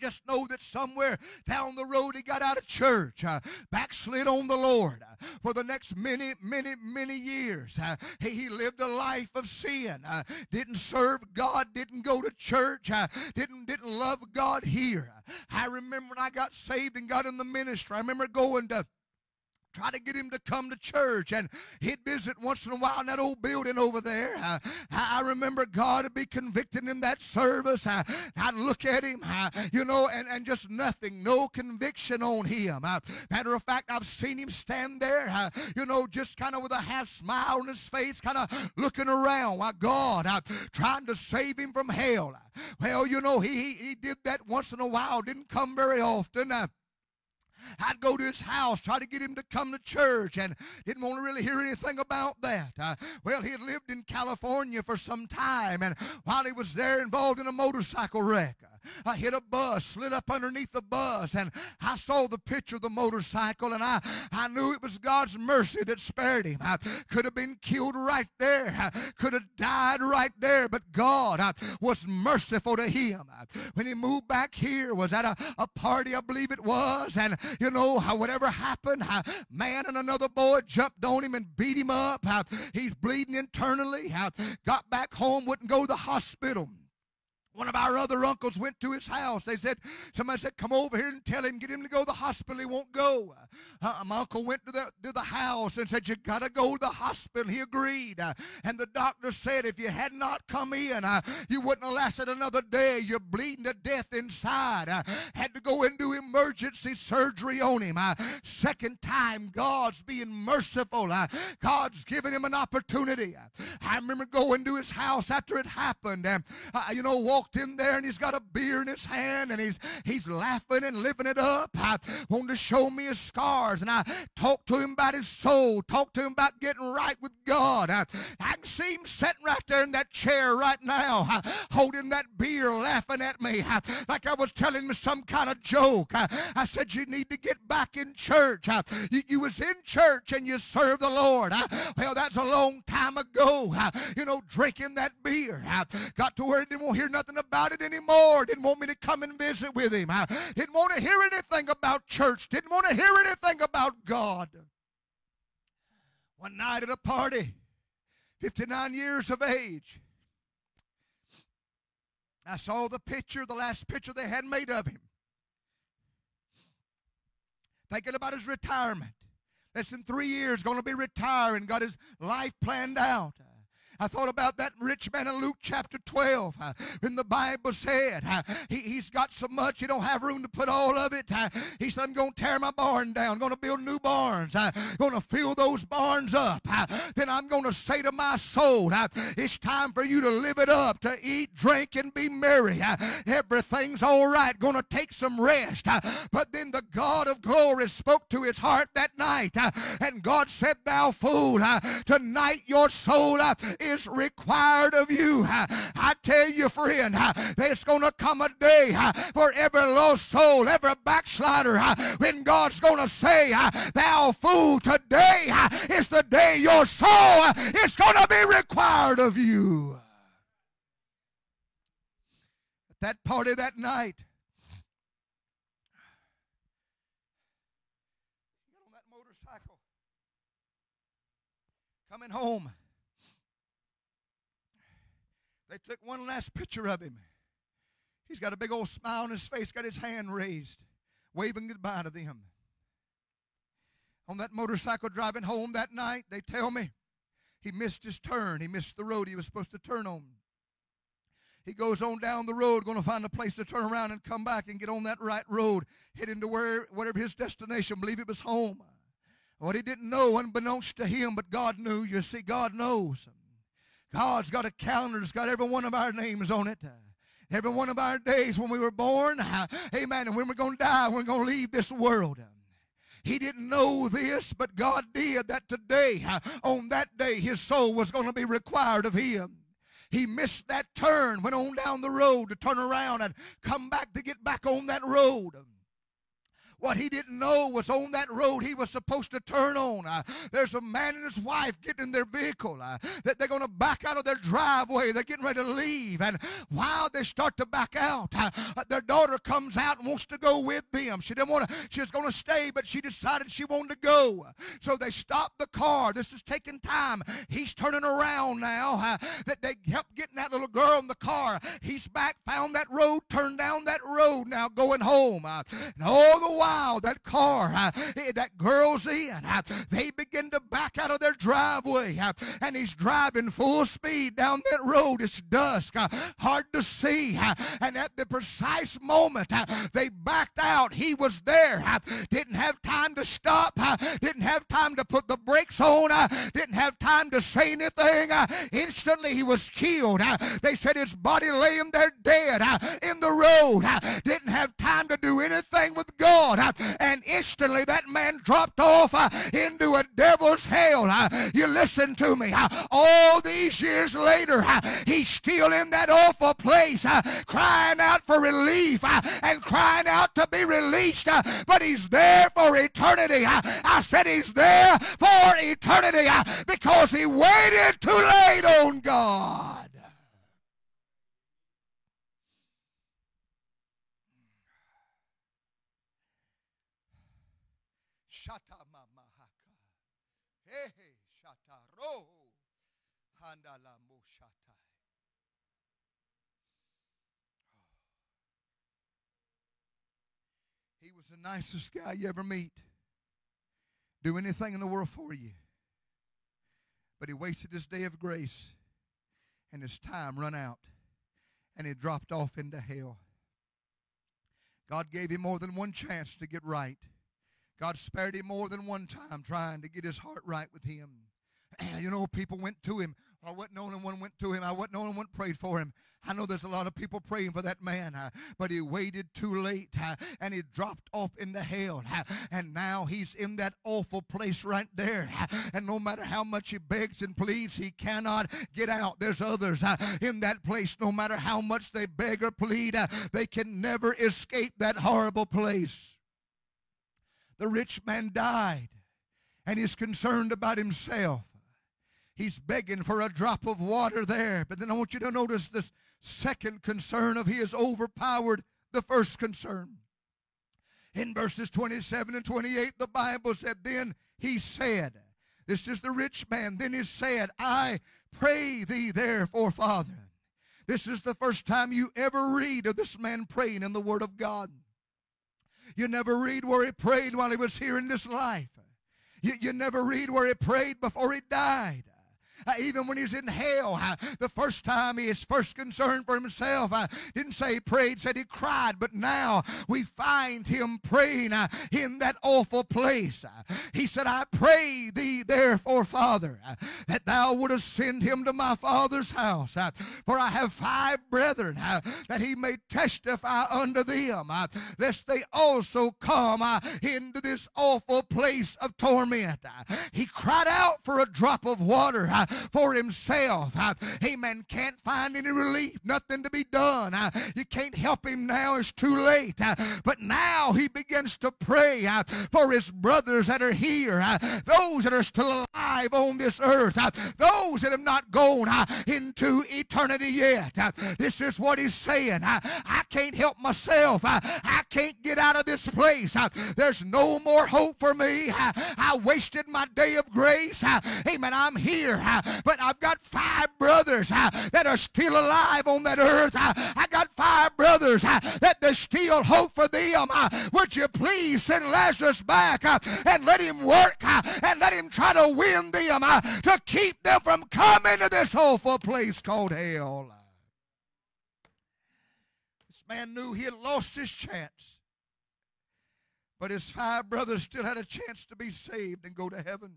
just know that somewhere down the road he got out of church, uh, backslid on the Lord. Uh, for the next many, many, many years, uh, he, he lived a life of sin. Uh, didn't serve God, didn't go to church, uh, didn't, didn't love God here. I remember when I got saved and got in the ministry, I remember going to try to get him to come to church and he'd visit once in a while in that old building over there. Uh, I, remember god would be convicting in that service. Uh, i'd look at him uh, you know and, and just nothing no conviction on him. Uh, matter of fact i've seen him stand there uh, you know just kind of with a half smile on his face kind of looking around why god uh, trying to save him from hell. Well you know he, he, he did that once in a while didn't come very often. Uh, I'd go to his house, try to get him to come to church, and didn't want to really hear anything about that. Uh, well, he had lived in California for some time, and while he was there, involved in a motorcycle wreck. Uh, I hit a bus, slid up underneath the bus, and I saw the picture of the motorcycle, and I, I knew it was God's mercy that spared him. I could have been killed right there, I could have died right there, but God I, was merciful to him. Uh, when he moved back here, was at a, a party, I believe it was, and you know, how whatever happened, a man and another boy jumped on him and beat him up. How he's bleeding internally. How got back home, wouldn't go to the hospital. One of our other uncles went to his house. They said, somebody said, come over here and tell him, get him to go to the hospital. He won't go. Uh, my uncle went to the, to the house and said, you got to go to the hospital. He agreed. Uh, and the doctor said, if you had not come in, uh, you wouldn't have lasted another day. You're bleeding to death inside. Uh, had to go and do emergency surgery on him. Uh, second time, God's being merciful. Uh, God's giving him an opportunity. I remember going to his house after it happened. And, you know, walked in there and he's got a beer in his hand and he's he's laughing and living it up. I wanted to show me his scars and I talked to him about his soul, talked to him about getting right with God. I, I can see him sitting right there in that chair right now, uh, holding that beer, laughing at me uh, like I was telling him some kind of joke. Uh, I said, You need to get back in church. Uh, you, you was in church and you served the Lord. Uh, well, that's a long time ago. Uh, you know, drinking that beer. Uh, got to where he didn't want to hear nothing about it anymore. Didn't want me to come and visit with him. I didn't want to hear anything about church. Didn't want to hear anything about God. One night at a party, 59 years of age, I saw the picture, the last picture they had made of him. Thinking about his retirement. Less than three years, going to be retiring, got his life planned out. I thought about that rich man in Luke chapter 12 uh, when the Bible said uh, he, has got so much he don't have room to put all of it. Uh, he said, I'm going to tear my barn down, going to build new barns, uh, going to fill those barns up. Uh, then I'm going to say to my soul, uh, it's time for you to live it up, to eat, drink, and be merry. Uh, everything's all right, going to take some rest. But then the God of glory spoke to his heart that night, and God said, Thou fool, tonight your soul uh, is required of you. I tell you, friend, there's going to come a day for every lost soul, every backslider, when God's going to say, Thou fool, today is the day your soul is going to be required of you. At that party that night, coming home. They took one last picture of him. He's got a big old smile on his face, got his hand raised, waving goodbye to them. On that motorcycle driving home that night, they tell me he missed his turn. He missed the road he was supposed to turn on. He goes on down the road, going to find a place to turn around and come back and get on that right road, heading to where, whatever his destination, believe it was home. What he didn't know, unbeknownst to him, but God knew. You see, God knows. God's got a calendar that's got every one of our names on it. Uh, every one of our days when we were born, uh, amen, and when we're going to die, we're going to leave this world. Um, he didn't know this, but God did that today, uh, on that day, his soul was going to be required of him. He missed that turn, went on down the road to turn around and come back to get back on that road. Um, what he didn't know was on that road he was supposed to turn on. Uh, there's a man and his wife getting in their vehicle uh, that they're going to back out of their driveway. They're getting ready to leave. And while they start to back out, uh, uh, their daughter comes out and wants to go with them. She didn't want to, she was going to stay, but she decided she wanted to go. So they stopped the car. This is taking time. He's turning around now. Uh, that they helped getting that little girl in the car. He's back, found that road, turned down that road now going home. Uh, and all the while, that car, uh, eh, that girl's in. Uh, they begin to back out of their driveway. uh, and he's driving full speed down that road. It's dusk, uh, hard to see. Uh, and at the precise moment uh, they backed out, he was there. didn't have time to stop. didn't have time to put the brakes on. didn't have time to say anything. instantly he was killed. they said his body lay in there dead in the road. didn't have time to do anything with God. Uh, and instantly that man dropped off uh, into a devil's hell. uh, you listen to me. Uh, all these years later, uh, he's still in that awful place, uh, crying out for relief and crying out to be released. but he's there for eternity. I said he's there for eternity because he waited too late on God. Shata mamahaka. Hey, shata roho. Handala moshatai. He was the nicest guy you ever meet. Do anything in the world for you. But he wasted his day of grace and his time run out and he dropped off into hell. God gave him more than one chance to get right. God spared him more than one time trying to get his heart right with him. you know, people went to him. I wasn't the only one went to him. I wasn't the only one prayed for him. I know there's a lot of people praying for that man, uh, but he waited too late uh, and he dropped off into hell. uh, and now he's in that awful place right there. and no matter how much he begs and pleads, he cannot get out. There's others in that place, no matter how much they beg or plead, they can never escape that horrible place. The rich man died and he's concerned about himself. He's begging for a drop of water there. But then I want you to notice this second concern of his overpowered the first concern. In verses 27 and 28, the Bible said, Then he said, This is the rich man. Then he said, I pray thee therefore, Father. This is the first time you ever read of this man praying in the Word of God. You never read where he prayed while he was here in this life. You, you never read where he prayed before he died. Uh, even when he's in hell, uh, the first time he is first concerned for himself, uh, didn't say he prayed, said he cried. But now we find him praying uh, in that awful place. Uh, he said, I pray thee, therefore, Father, uh, that thou wouldest send him to my father's house. for I have five brethren, that he may testify unto them, lest they also come into this awful place of torment. He cried out for a drop of water for himself. Uh, amen. Can't find any relief, nothing to be done. Uh, you can't help him now, it's too late. Uh, but now he begins to pray uh, for his brothers that are here, uh, those that are still alive on this earth, uh, those that have not gone into eternity yet. This is what he's saying. I can't help myself. I can't get out of this place. There's no more hope for me. I wasted my day of grace. Amen. I'm here. But I've got five brothers uh, that are still alive on that earth. Uh, I got five brothers uh, that there's still hope for them. Would you please send Lazarus back and let him work and let him try to win them to keep them from coming to this awful place called hell? This man knew he had lost his chance. But his five brothers still had a chance to be saved and go to heaven.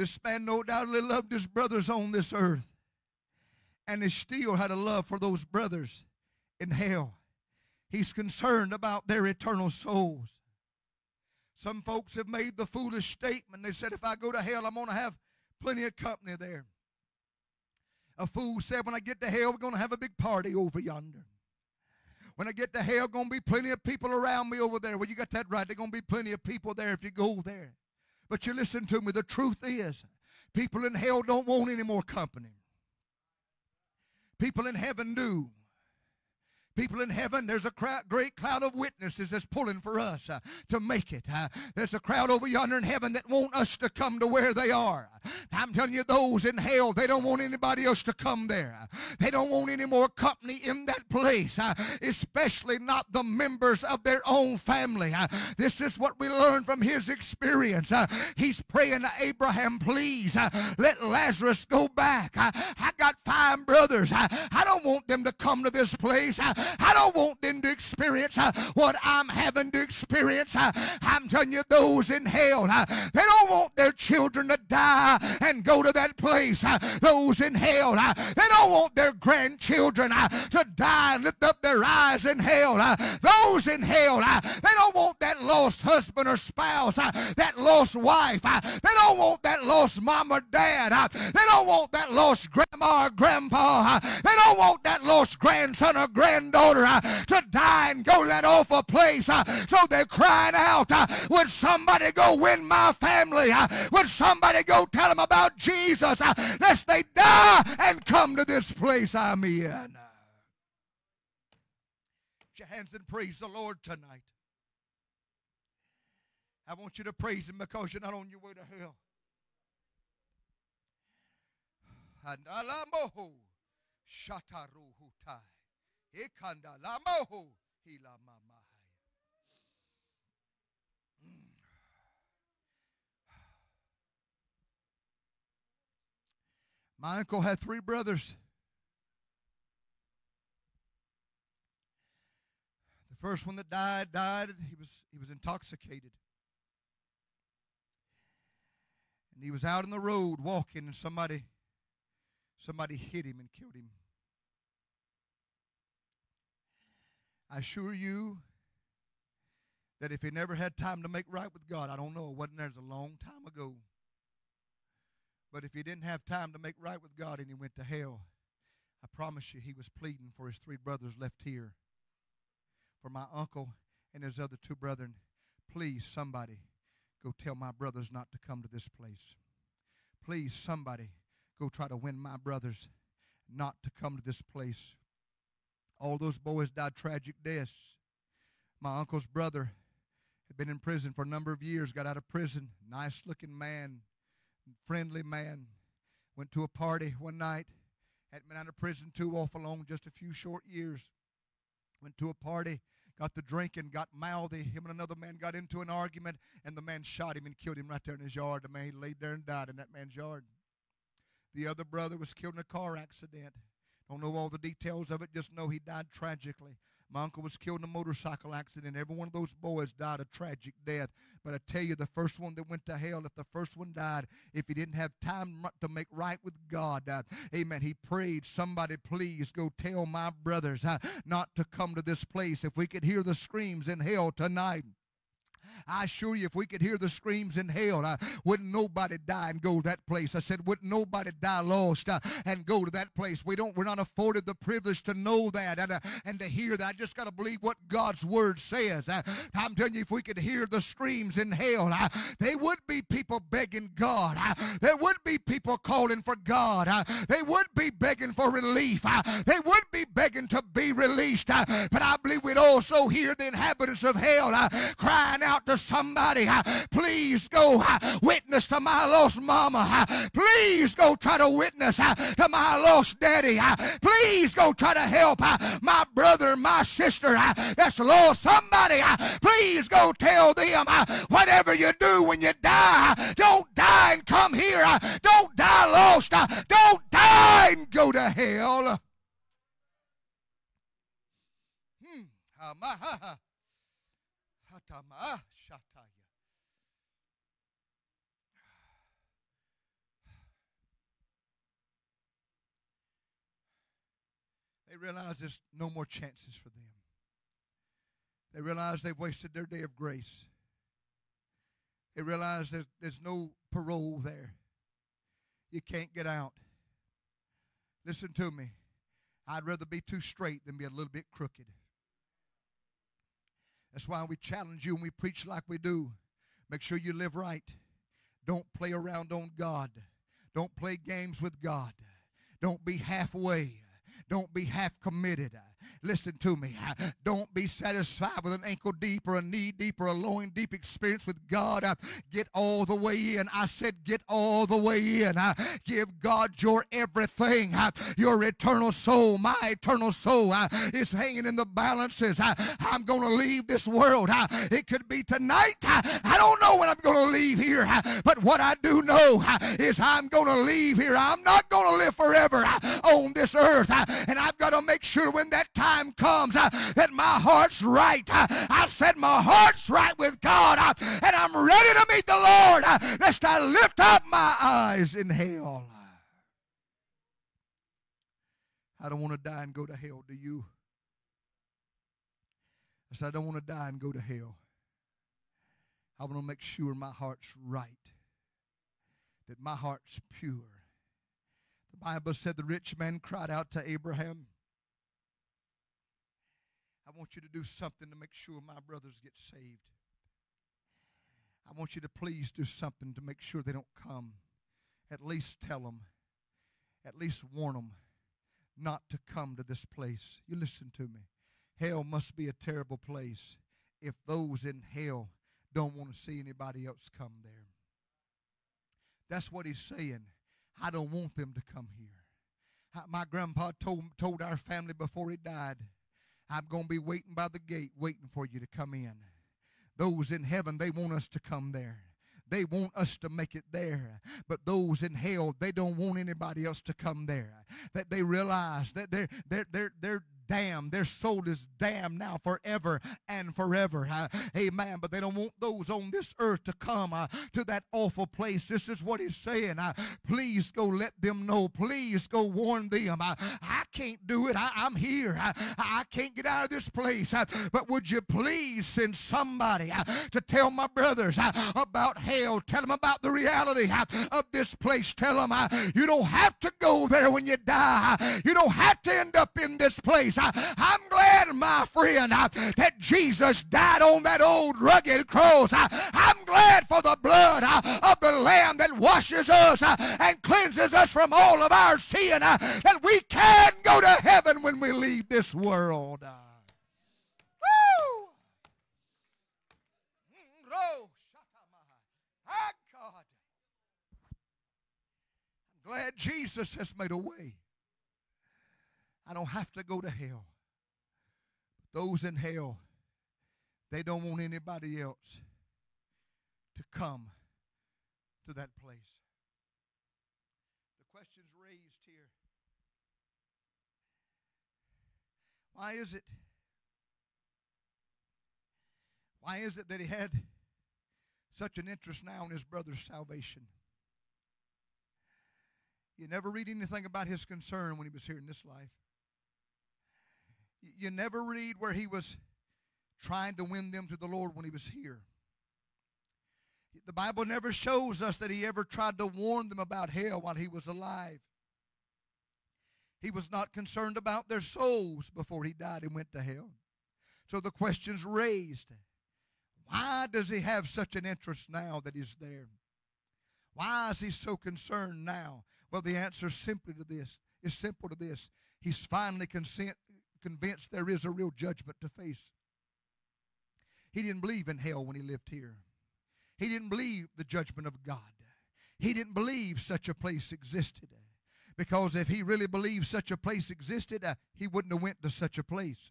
This man no doubtly loved his brothers on this earth. And he still had a love for those brothers in hell. He's concerned about their eternal souls. Some folks have made the foolish statement. They said, if I go to hell, I'm going to have plenty of company there. A fool said, when I get to hell, we're going to have a big party over yonder. When I get to hell, going to be plenty of people around me over there. Well, you got that right. There's going to be plenty of people there if you go there. But you listen to me. The truth is, people in hell don't want any more company. People in heaven do. People in heaven, there's a great cloud of witnesses that's pulling for us uh, to make it. Uh, there's a crowd over yonder in heaven that want us to come to where they are. I'm telling you, those in hell, they don't want anybody else to come there. They don't want any more company in that place, uh, especially not the members of their own family. Uh, this is what we learn from his experience. Uh, he's praying to Abraham, please let Lazarus go back. I got five brothers. I don't want them to come to this place. I, don't want them to experience uh, what I'm having to experience. Uh, I'm telling you, those in hell, uh, they don't want their children to die and go to that place. Uh, those in hell, uh, they don't want their grandchildren uh, to die and lift up their eyes in hell. Those in hell, they don't want that lost husband or spouse, that lost wife. They don't want that lost mom or dad. They don't want that lost grandma or grandpa. They don't want that lost grandson or granddaughter uh, to die and go to that awful place. Uh, so they're crying out, uh, would somebody go win my family? Would somebody go tell them about Jesus? Lest they die and come to this place I'm in. Put your hands and praise the Lord tonight. I want you to praise Him because you're not on your way to hell. And alamoho shataruhutai. Ikanda lamoho hilamamahaya. Mm. My uncle had three brothers. The first one that died died. He was he was intoxicated. And he was out on the road walking and somebody somebody hit him and killed him. I assure you that if he never had time to make right with God, I don't know, it wasn't there's a long time ago. But if he didn't have time to make right with God and he went to hell, I promise you he was pleading for his three brothers left here. For my uncle and his other two brethren, please somebody go tell my brothers not to come to this place. Please somebody go try to win my brothers not to come to this place. All those boys died tragic deaths. My uncle's brother had been in prison for a number of years, got out of prison, nice looking man, friendly man. Went to a party one night, hadn't been out of prison too awful long, just a few short years. Went to a party, got the drinking, got mouthy. Him and another man got into an argument, and the man shot him and killed him right there in his yard. The man laid there and died in that man's yard. The other brother was killed in a car accident. Don't know all the details of it, just know he died tragically. My uncle was killed in a motorcycle accident. Every one of those boys died a tragic death. But I tell you, the first one that went to hell, if the first one died, if he didn't have time to make right with God, uh, amen, he prayed, somebody please go tell my brothers uh, not to come to this place. If we could hear the screams in hell tonight, I assure you, if we could hear the screams in hell, uh, wouldn't nobody die and go to that place. I said, wouldn't nobody die lost uh, and go to that place? We don't. We're not afforded the privilege to know that and uh, and to hear that. I just got to believe what God's word says. I'm telling you, if we could hear the screams in hell, they would be people begging God. There would be people calling for God. They would be begging for relief. They would be begging to be released. But I believe we'd also hear the inhabitants of hell crying out to somebody, please go witness to my lost mama. Please go try to witness to my lost daddy. Please go try to help my brother, my sister that's lost. Somebody, please go tell them whatever you do when you die, don't die and come here. Don't die lost. Don't die and go to hell. Hmm. Realize there's no more chances for them. They realize they've wasted their day of grace. They realize there's, there's no parole there. You can't get out. Listen to me. I'd rather be too straight than be a little bit crooked. That's why we challenge you and we preach like we do. Make sure you live right. Don't play around on God. Don't play games with God. Don't be halfway. Don't be half committed. Listen to me. Don't be satisfied with an ankle deep or a knee deep or a loin deep experience with God. Get all the way in. I said, get all the way in. Give God your everything. Your eternal soul, my eternal soul, is hanging in the balances. I'm going to leave this world. It could be tonight. I don't know when I'm going to leave here. But what I do know is I'm going to leave here. I'm not going to live forever on this earth. And I've got to make sure when that time time comes uh, that my heart's right. Uh, I said my heart's right with God uh, and I'm ready to meet the Lord lest I lift up my eyes in hell. I don't want to die and go to hell, do you? I said, I don't want to die and go to hell. I want to make sure my heart's right, that my heart's pure. The Bible said the rich man cried out to Abraham, I want you to do something to make sure my brothers get saved. I want you to please do something to make sure they don't come. At least tell them, at least warn them not to come to this place. You listen to me. Hell must be a terrible place if those in hell don't want to see anybody else come there. That's what he's saying. I don't want them to come here. My grandpa told, told our family before he died, I'm going to be waiting by the gate, waiting for you to come in. Those in heaven, they want us to come there. They want us to make it there. But those in hell, they don't want anybody else to come there. That they realize that they're they're they're they're damned. Their soul is damned now forever and forever. Uh, amen. But they don't want those on this earth to come uh, to that awful place. This is what he's saying. Uh, please go let them know. Please go warn them. I can't do it. I, am here. I, I, can't get out of this place. but would you please send somebody to tell my brothers about hell? Tell them about the reality of this place. Tell them you don't have to go there when you die. You don't have to end up in this place. I, am glad, my friend, uh, that Jesus died on that old rugged cross. Uh, I, am glad for the blood uh, of the Lamb that washes us and cleanses us from all of our sin, that we can go to heaven when we leave this world. Woo! Mm, God. I'm glad Jesus has made a way. I don't have to go to hell. Those in hell, they don't want anybody else to come to that place. The question's raised here. Why is it? Why is it that he had such an interest now in his brother's salvation? You never read anything about his concern when he was here in this life. You never read where he was trying to win them to the Lord when he was here. The Bible never shows us that he ever tried to warn them about hell while he was alive. He was not concerned about their souls before he died and went to hell. So the question's raised why does he have such an interest now that he's there? Why is he so concerned now? Well, the answer simply to this. Is simple to this. He's finally consent, convinced there is a real judgment to face. He didn't believe in hell when he lived here. He didn't believe the judgment of God. He didn't believe such a place existed. Because if he really believed such a place existed, uh, he wouldn't have went to such a place.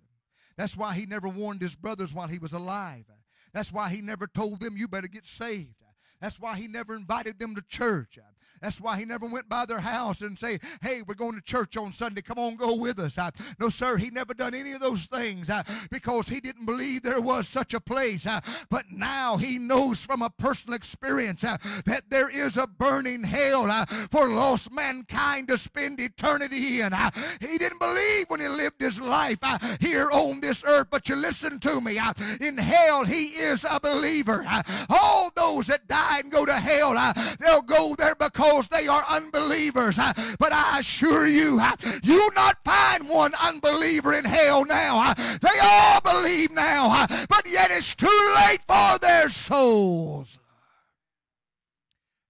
That's why he never warned his brothers while he was alive. That's why he never told them, you better get saved. That's why he never invited them to church. That's why he never went by their house and say, hey, we're going to church on Sunday. Come on, go with us. No, sir, he never done any of those things because he didn't believe there was such a place. But now he knows from a personal experience that there is a burning hell for lost mankind to spend eternity in. He didn't believe when he lived his life here on this earth. But you listen to me. in hell, he is a believer. all those that die and go to hell, they'll go there because because they are unbelievers. Uh, But I assure you, uh, you'll not find one unbeliever in hell now. Uh, They all believe now, but yet it's too late for their souls.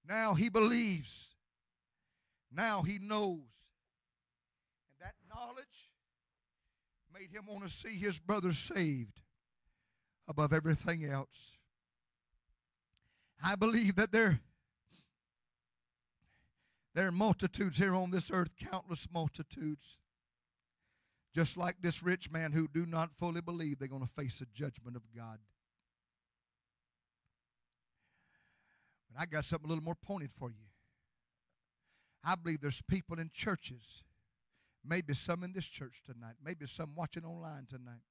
Now he believes. Now he knows. And that knowledge made him want to see his brother saved above everything else. I believe that there, there are multitudes here on this earth, countless multitudes, just like this rich man who do not fully believe they're going to face the judgment of God. But I got something a little more pointed for you. I believe there's people in churches, maybe some in this church tonight, maybe some watching online tonight,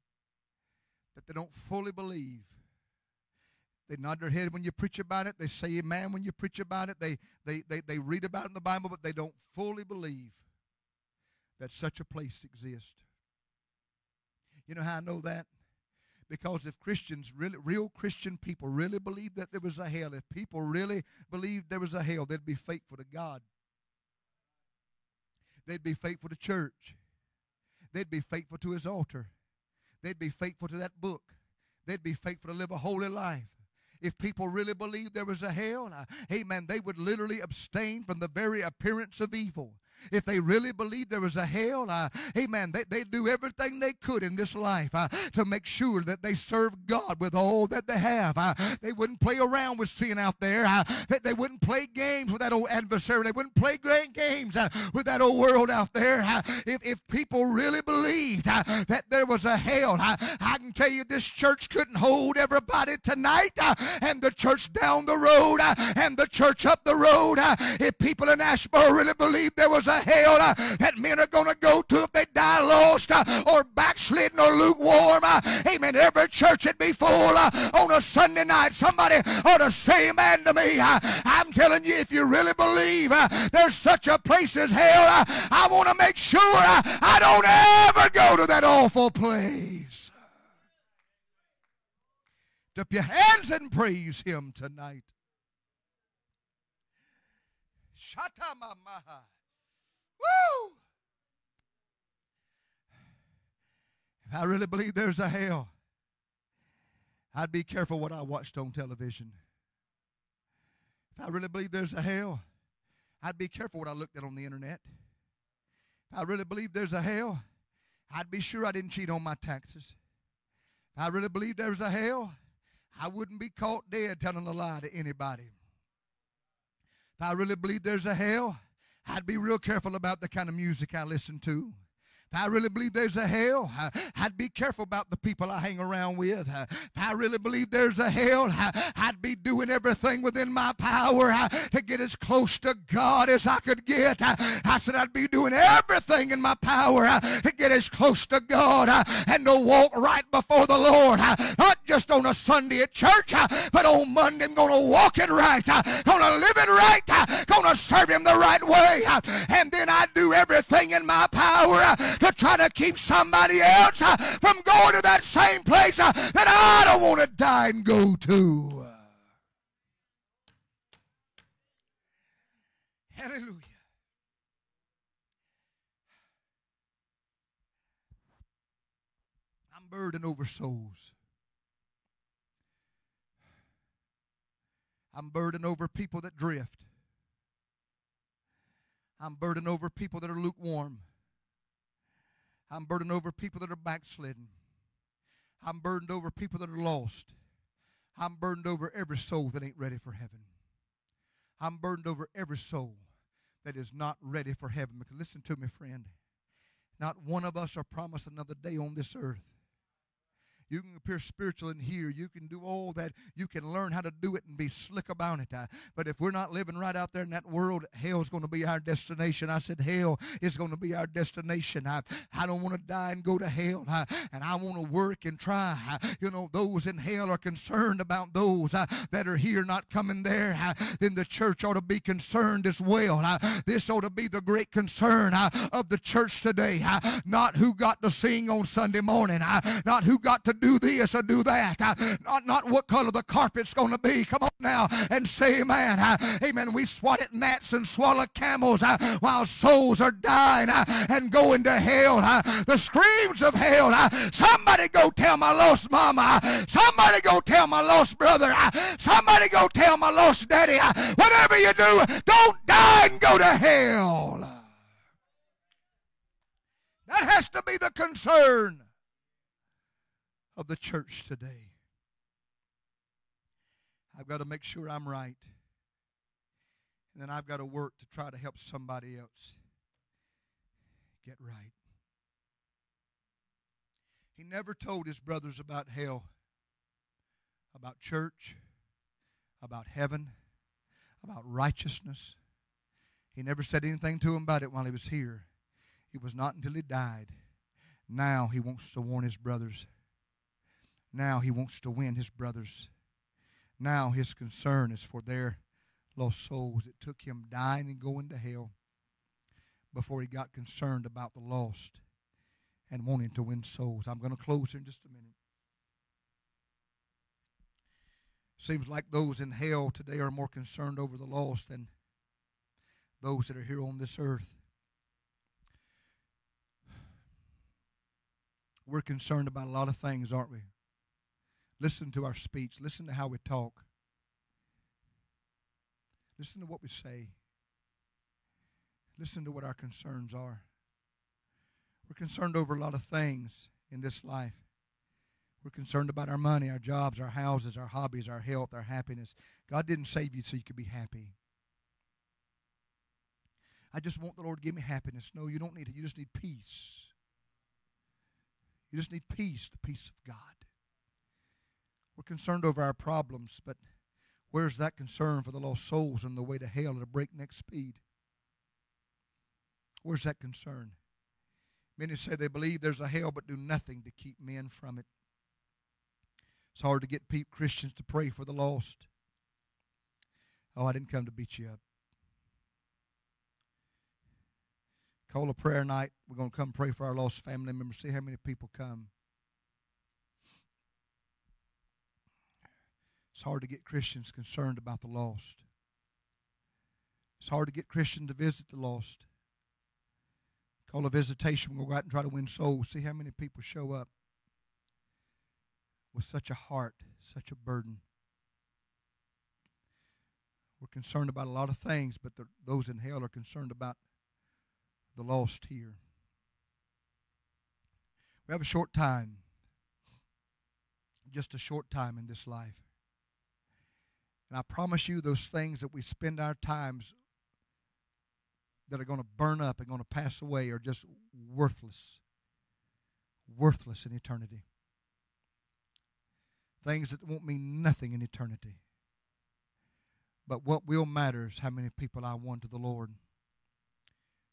that they don't fully believe. They nod their head when you preach about it. They say amen when you preach about it. They, they, they, they read about it in the Bible, but they don't fully believe that such a place exists. You know how I know that? Because if Christians, really, real Christian people, really believed that there was a hell, if people really believed there was a hell, they'd be faithful to God. They'd be faithful to church. They'd be faithful to His altar. They'd be faithful to that book. They'd be faithful to live a holy life. If people really believed there was a hell, amen, they would literally abstain from the very appearance of evil. If they really believed there was a hell, uh, amen, they, they'd do everything they could in this life uh, to make sure that they serve God with all that they have. Uh, they wouldn't play around with sin out there. Uh, they, they wouldn't play games with that old adversary. They wouldn't play great games uh, with that old world out there. Uh, if, if people really believed uh, that there was a hell, uh, I can tell you this church couldn't hold everybody tonight, and the church down the road, and the church up the road. if people in Asheboro really believed there was hell uh, that men are going to go to if they die lost uh, or backslidden or lukewarm, uh, amen. Every church would be full on a Sunday night. Somebody ought to say amen to me. I'm telling you, if you really believe there's such a place as hell, I want to make sure I don't ever go to that awful place. Up your hands and praise Him tonight. Shatamamaha. Woo! If I really believe there's a hell, I'd be careful what I watched on television. If I really believe there's a hell, I'd be careful what I looked at on the internet. If I really believe there's a hell, I'd be sure I didn't cheat on my taxes. If I really believe there's a hell, I wouldn't be caught dead telling a lie to anybody. If I really believe there's a hell, I'd be real careful about the kind of music I listen to. If I really believe there's a hell, I'd be careful about the people I hang around with. If I really believe there's a hell, I'd be doing everything within my power to get as close to God as I could get. I said I'd be doing everything in my power to get as close to God and to walk right before the Lord. Not just on a Sunday at church, uh, but on Monday I'm going to walk it right, uh, going to live it right, uh, going to serve Him the right way. And then I do everything in my power to try to keep somebody else from going to that same place that I don't want to die and go to. Hallelujah. I'm burdened over souls. I'm burdened over people that drift. I'm burdened over people that are lukewarm. I'm burdened over people that are backslidden. I'm burdened over people that are lost. I'm burdened over every soul that ain't ready for heaven. I'm burdened over every soul that is not ready for heaven. Because listen to me, friend. Not one of us are promised another day on this earth. You can appear spiritual in here. You can do all that. You can learn how to do it and be slick about it. But if we're not living right out there in that world, hell's going to be our destination. I said, hell is going to be our destination. I, I don't want to die and go to hell. uh, and I want to work and try. Uh, you know, those in hell are concerned about those that are here not coming there. Then the church ought to be concerned as well. This ought to be the great concern of the church today. Not who got to sing on Sunday morning. Not who got to do this or do that. Uh, not, not what color the carpet's going to be. Come on now and say amen. Uh, amen. We swatted gnats and swallowed camels uh, while souls are dying and going to hell. The screams of hell. Somebody go tell my lost mama. Somebody go tell my lost brother. Somebody go tell my lost daddy. Whatever you do, don't die and go to hell. That has to be the concern of the church today. I've got to make sure I'm right. And then I've got to work to try to help somebody else get right. He never told his brothers about hell, about church, about heaven, about righteousness. He never said anything to them about it while he was here. It was not until he died. Now he wants to warn his brothers. Now he wants to win his brothers. Now his concern is for their lost souls. It took him dying and going to hell before he got concerned about the lost and wanting to win souls. I'm going to close here in just a minute. Seems like those in hell today are more concerned over the lost than those that are here on this earth. We're concerned about a lot of things, aren't we? Listen to our speech. Listen to how we talk. Listen to what we say. Listen to what our concerns are. We're concerned over a lot of things in this life. We're concerned about our money, our jobs, our houses, our hobbies, our health, our happiness. God didn't save you so you could be happy. I just want the Lord to give me happiness. No, you don't need it. You just need peace. You just need peace, the peace of God. We're concerned over our problems, but where's that concern for the lost souls on the way to hell at a breakneck speed? Where's that concern? Many say they believe there's a hell but do nothing to keep men from it. It's hard to get Christians to pray for the lost. Oh, I didn't come to beat you up. Call a prayer night. We're going to come pray for our lost family members. See how many people come. It's hard to get Christians concerned about the lost. It's hard to get Christians to visit the lost. Call a visitation. We'll go out and try to win souls. See how many people show up with such a heart, such a burden. We're concerned about a lot of things, but the, those in hell are concerned about the lost here. We have a short time, just a short time in this life. And I promise you, those things that we spend our times that are going to burn up and going to pass away are just worthless. Worthless in eternity. Things that won't mean nothing in eternity. But what will matter is how many people I won to the Lord,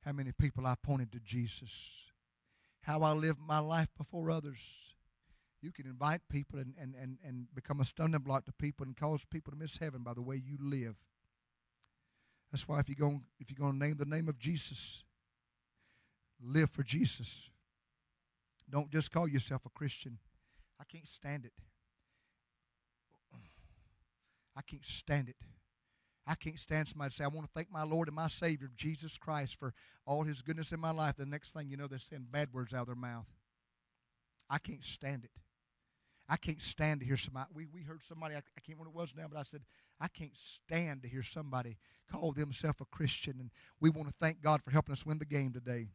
how many people I pointed to Jesus, how I lived my life before others. You can invite people and, and, and, and become a stumbling block to people and cause people to miss heaven by the way you live. That's why if you're going if you're going to name the name of Jesus, live for Jesus. Don't just call yourself a Christian. I can't stand it. I can't stand it. I can't stand somebody to say, I want to thank my Lord and my Savior, Jesus Christ, for all his goodness in my life. The next thing you know, they're saying bad words out of their mouth. I can't stand it. I can't stand to hear somebody. We, we heard somebody, I, I can't remember what it was now, but I said, I can't stand to hear somebody call themselves a Christian. And we want to thank God for helping us win the game today.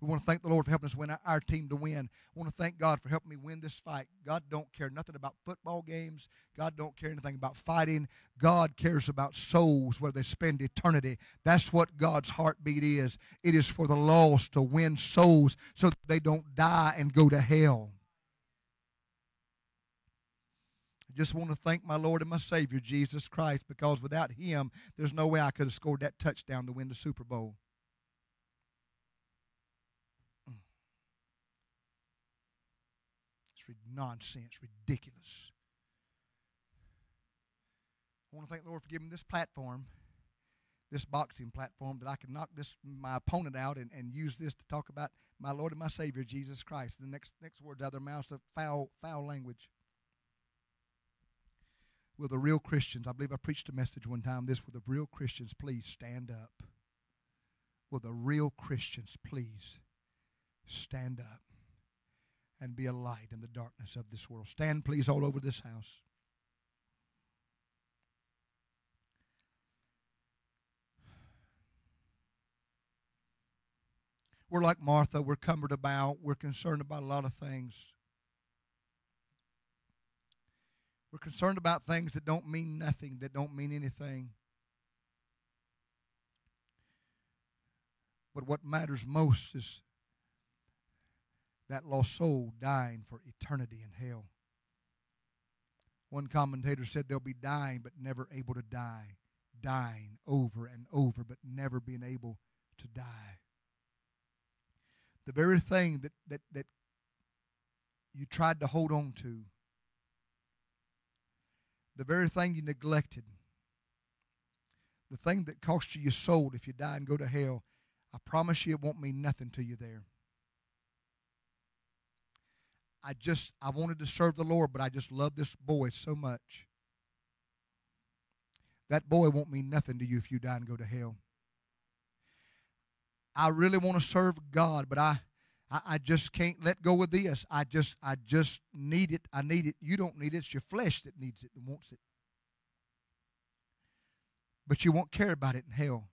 We want to thank the Lord for helping us win our, our team to win. We want to thank God for helping me win this fight. God don't care nothing about football games. God don't care anything about fighting. God cares about souls where they spend eternity. That's what God's heartbeat is. It is for the lost to win souls so they don't die and go to hell. I just want to thank my Lord and my Savior, Jesus Christ, because without Him, there's no way I could have scored that touchdown to win the Super Bowl. It's nonsense, ridiculous. I want to thank the Lord for giving this platform this boxing platform that I can knock this my opponent out and, and use this to talk about my Lord and my Savior Jesus Christ. The next next words out of their mouths of foul foul language. Will the real Christians, I believe I preached a message one time, this will the real Christians please stand up. Will the real Christians please stand up and be a light in the darkness of this world? Stand please all over this house. We're like Martha. We're cumbered about. We're concerned about a lot of things. We're concerned about things that don't mean nothing, that don't mean anything. But what matters most is that lost soul dying for eternity in hell. One commentator said they'll be dying but never able to die, dying over and over but never being able to die the very thing that, that, that you tried to hold on to, the very thing you neglected, the thing that cost you your soul if you die and go to hell, I promise you it won't mean nothing to you there. I just, I wanted to serve the Lord, but I just love this boy so much. That boy won't mean nothing to you if you die and go to hell. I really want to serve God, but I, I, I just can't let go of this. I just I just need it. I need it. You don't need it. It's your flesh that needs it and wants it. But you won't care about it in hell.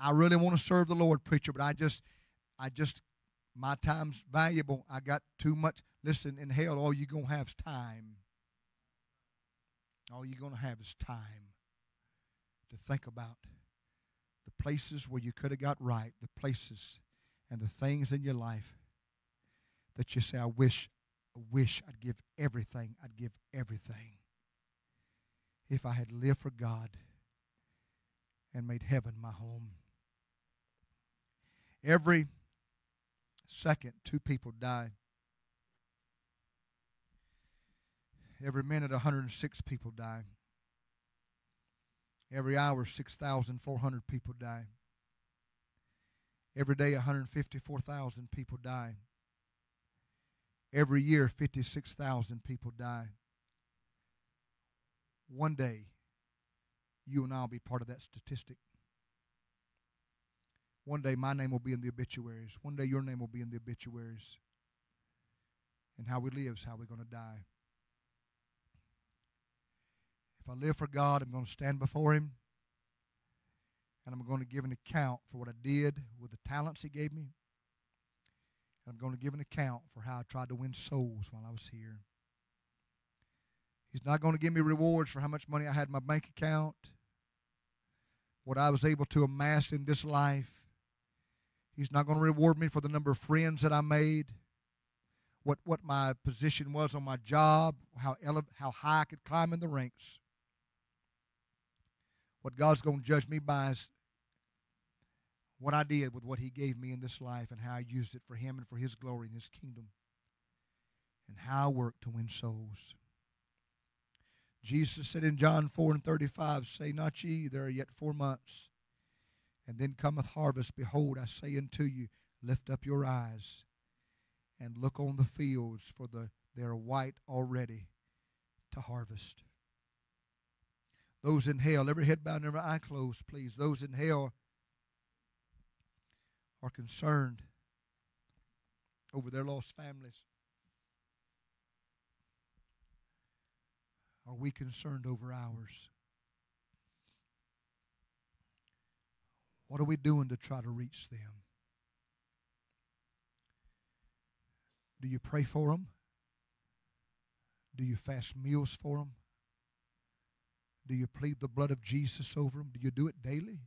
I really want to serve the Lord, preacher, but I just I just my time's valuable. I got too much. Listen, in hell, all you're gonna have is time. All you're gonna have is time to think about places where you could have got right, the places and the things in your life that you say, I wish, I wish I'd give everything, I'd give everything if I had lived for God and made heaven my home. Every second, two people die. Every minute, 106 people die. Every hour, 6,400 people die. Every day, 154,000 people die. Every year, 56,000 people die. One day, you and I will be part of that statistic. One day, my name will be in the obituaries. One day, your name will be in the obituaries. And how we live is how we're going to die. If I live for God, I'm going to stand before Him and I'm going to give an account for what I did with the talents He gave me. And I'm going to give an account for how I tried to win souls while I was here. He's not going to give me rewards for how much money I had in my bank account, what I was able to amass in this life. He's not going to reward me for the number of friends that I made, what, what my position was on my job, how, ele- how high I could climb in the ranks. What God's going to judge me by is what I did with what He gave me in this life and how I used it for Him and for His glory and His kingdom, and how I worked to win souls. Jesus said in John 4 and 35, Say not ye, there are yet four months, and then cometh harvest. Behold, I say unto you, lift up your eyes and look on the fields, for the, they are white already to harvest. Those in hell, every head bowed and every eye closed, please. Those in hell are concerned over their lost families. Are we concerned over ours? What are we doing to try to reach them? Do you pray for them? Do you fast meals for them? Do you plead the blood of Jesus over them? Do you do it daily?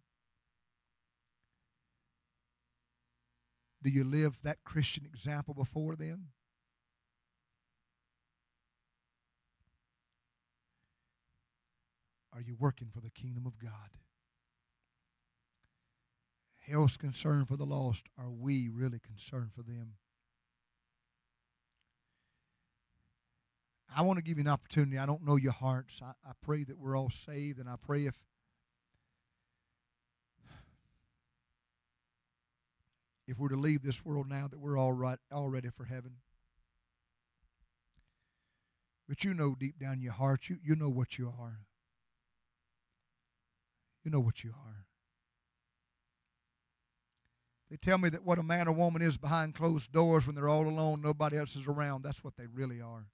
Do you live that Christian example before them? Are you working for the kingdom of God? Hell's concerned for the lost. Are we really concerned for them? I want to give you an opportunity. I don't know your hearts. I, I pray that we're all saved, and I pray if if we're to leave this world now, that we're all right, all ready for heaven. But you know deep down your heart, you, you know what you are. You know what you are. They tell me that what a man or woman is behind closed doors when they're all alone, nobody else is around. That's what they really are.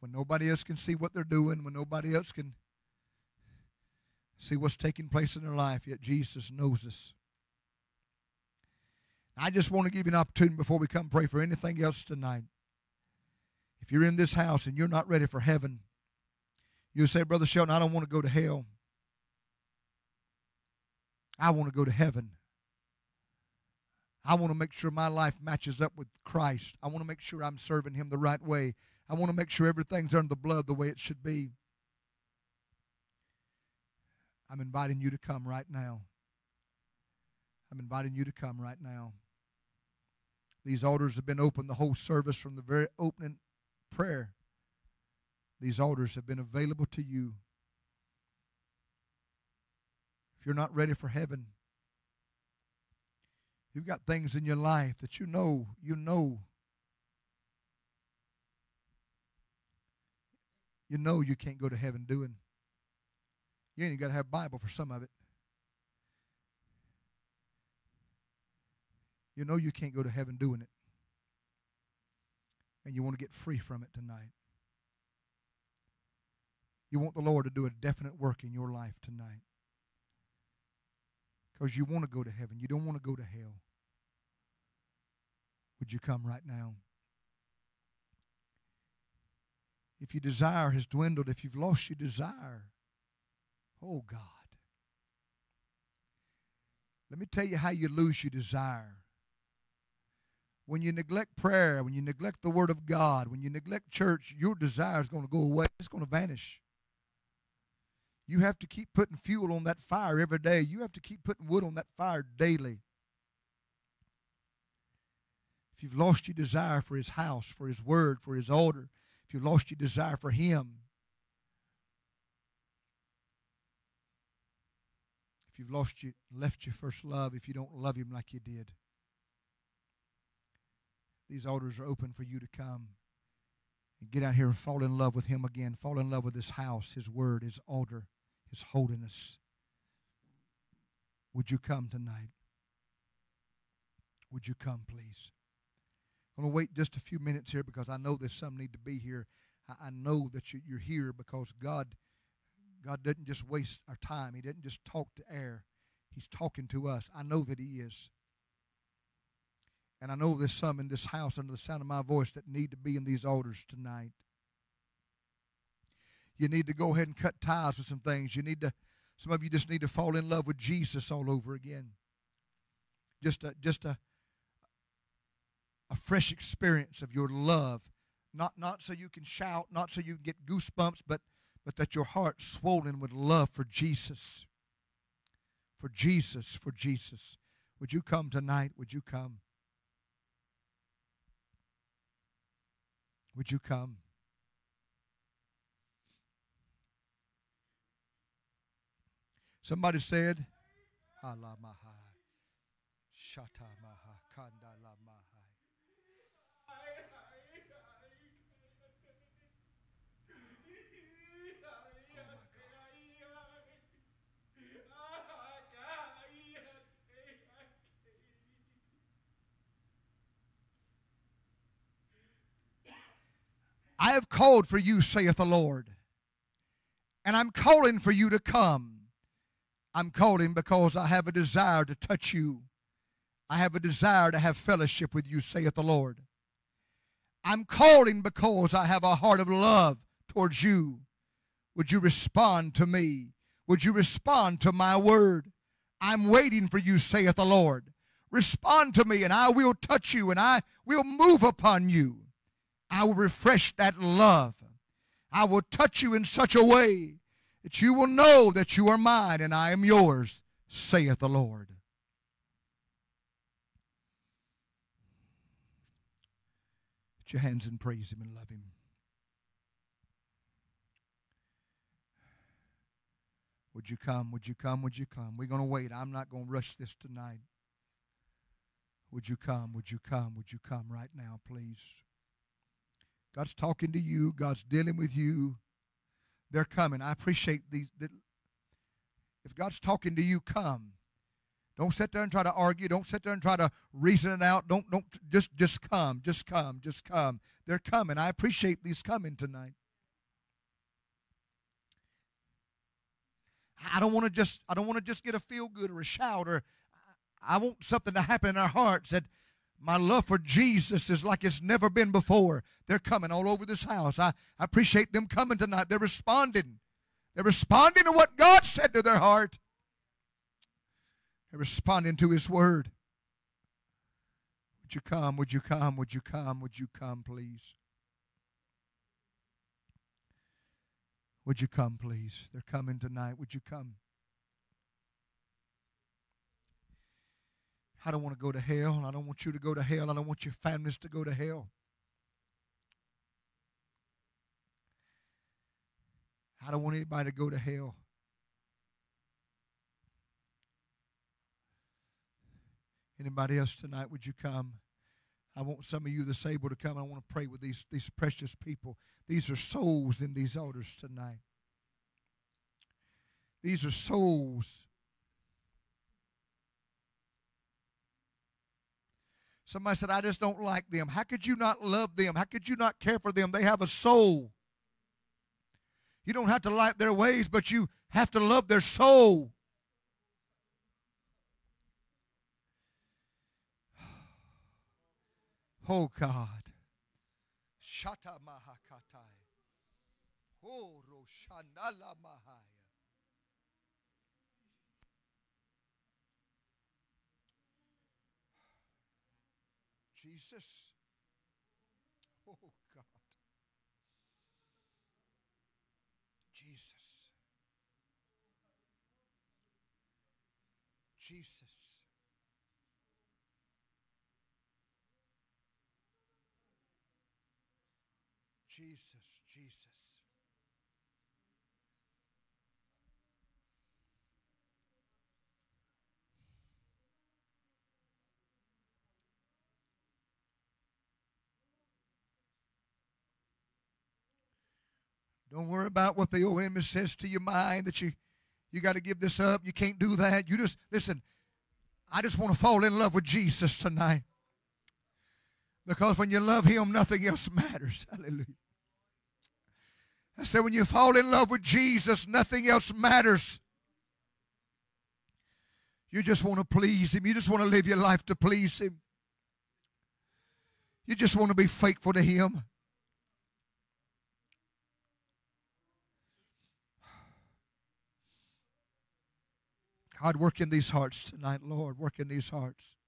When nobody else can see what they're doing, when nobody else can see what's taking place in their life, yet Jesus knows us. I just want to give you an opportunity before we come pray for anything else tonight. If you're in this house and you're not ready for heaven, you say, Brother Shelton, I don't want to go to hell. I want to go to heaven. I want to make sure my life matches up with Christ. I want to make sure I'm serving Him the right way. I want to make sure everything's under the blood the way it should be. I'm inviting you to come right now. I'm inviting you to come right now. These altars have been open the whole service from the very opening prayer. These altars have been available to you. If you're not ready for heaven, you've got things in your life that you know, you know, you know you can't go to heaven doing. You ain't got to have Bible for some of it. You know you can't go to heaven doing it. And you want to get free from it tonight. You want the Lord to do a definite work in your life tonight. Because you want to go to heaven. You don't want to go to hell. Would you come right now? If your desire has dwindled, if you've lost your desire, oh God. Let me tell you how you lose your desire. When you neglect prayer, when you neglect the Word of God, when you neglect church, your desire is going to go away. It's going to vanish. You have to keep putting fuel on that fire every day. You have to keep putting wood on that fire daily. If you've lost your desire for His house, for His Word, for His altar, if you've lost your desire for Him, if you've lost you, left your first love, if you don't love Him like you did, these altars are open for you to come and get out here and fall in love with Him again. Fall in love with His house, His Word, His altar, His holiness. Would you come tonight? Would you come, please? I'm going to wait just a few minutes here because I know there's some need to be here. I, I know that you, you're here because God, God doesn't just waste our time. He doesn't just talk to air. He's talking to us. I know that He is. And I know there's some in this house under the sound of my voice that need to be in these altars tonight. You need to go ahead and cut ties with some things. You need to, some of you just need to fall in love with Jesus all over again. Just a, just a, a fresh experience of your love. Not, not so you can shout, not so you can get goosebumps, but, but that your heart's swollen with love for Jesus. For Jesus, for Jesus. Would you come tonight? Would you come? Would you come? Somebody said, Allah Maha, Shata I have called for you, saith the Lord, and I'm calling for you to come. I'm calling because I have a desire to touch you. I have a desire to have fellowship with you, saith the Lord. I'm calling because I have a heart of love towards you. Would you respond to me? Would you respond to my word? I'm waiting for you, saith the Lord. Respond to me, and I will touch you, and I will move upon you. I will refresh that love. I will touch you in such a way that you will know that you are mine and I am yours, saith the Lord. Put your hands and praise Him and love Him. Would you come? Would you come? Would you come? We're going to wait. I'm not going to rush this tonight. Would you come? Would you come? Would you come right now, please? God's talking to you. God's dealing with you. They're coming. I appreciate these. If God's talking to you, come. Don't sit there and try to argue. Don't sit there and try to reason it out. Don't don't just just come. Just come. Just come. They're coming. I appreciate these coming tonight. I don't want to just I don't want to just get a feel good or a shout or I want something to happen in our hearts that my love for Jesus is like it's never been before. They're coming all over this house. I, I appreciate them coming tonight. They're responding. They're responding to what God said to their heart. They're responding to His Word. Would you come? Would you come? Would you come? Would you come, please? Would you come, please? They're coming tonight. Would you come? I don't want to go to hell. I don't want you to go to hell. I don't want your families to go to hell. I don't want anybody to go to hell. Anybody else tonight, would you come? I want some of you that's able to come. I want to pray with these, these precious people. These are souls in these altars tonight. These are souls. Somebody said, I just don't like them. How could you not love them? How could you not care for them? They have a soul. You don't have to like their ways, but you have to love their soul. Oh God. Shata mahakatai. Oh Roshanala mahaya. Jesus. Oh God. Jesus. Jesus. Jesus, Jesus. Don't worry about what the old enemy says to your mind that you you got to give this up. You can't do that. You just listen. I just want to fall in love with Jesus tonight. Because when you love him, nothing else matters. Hallelujah. I said, when you fall in love with Jesus, nothing else matters. You just want to please him. You just want to live your life to please him. You just want to be faithful to him. God, work in these hearts tonight, Lord. Work in these hearts.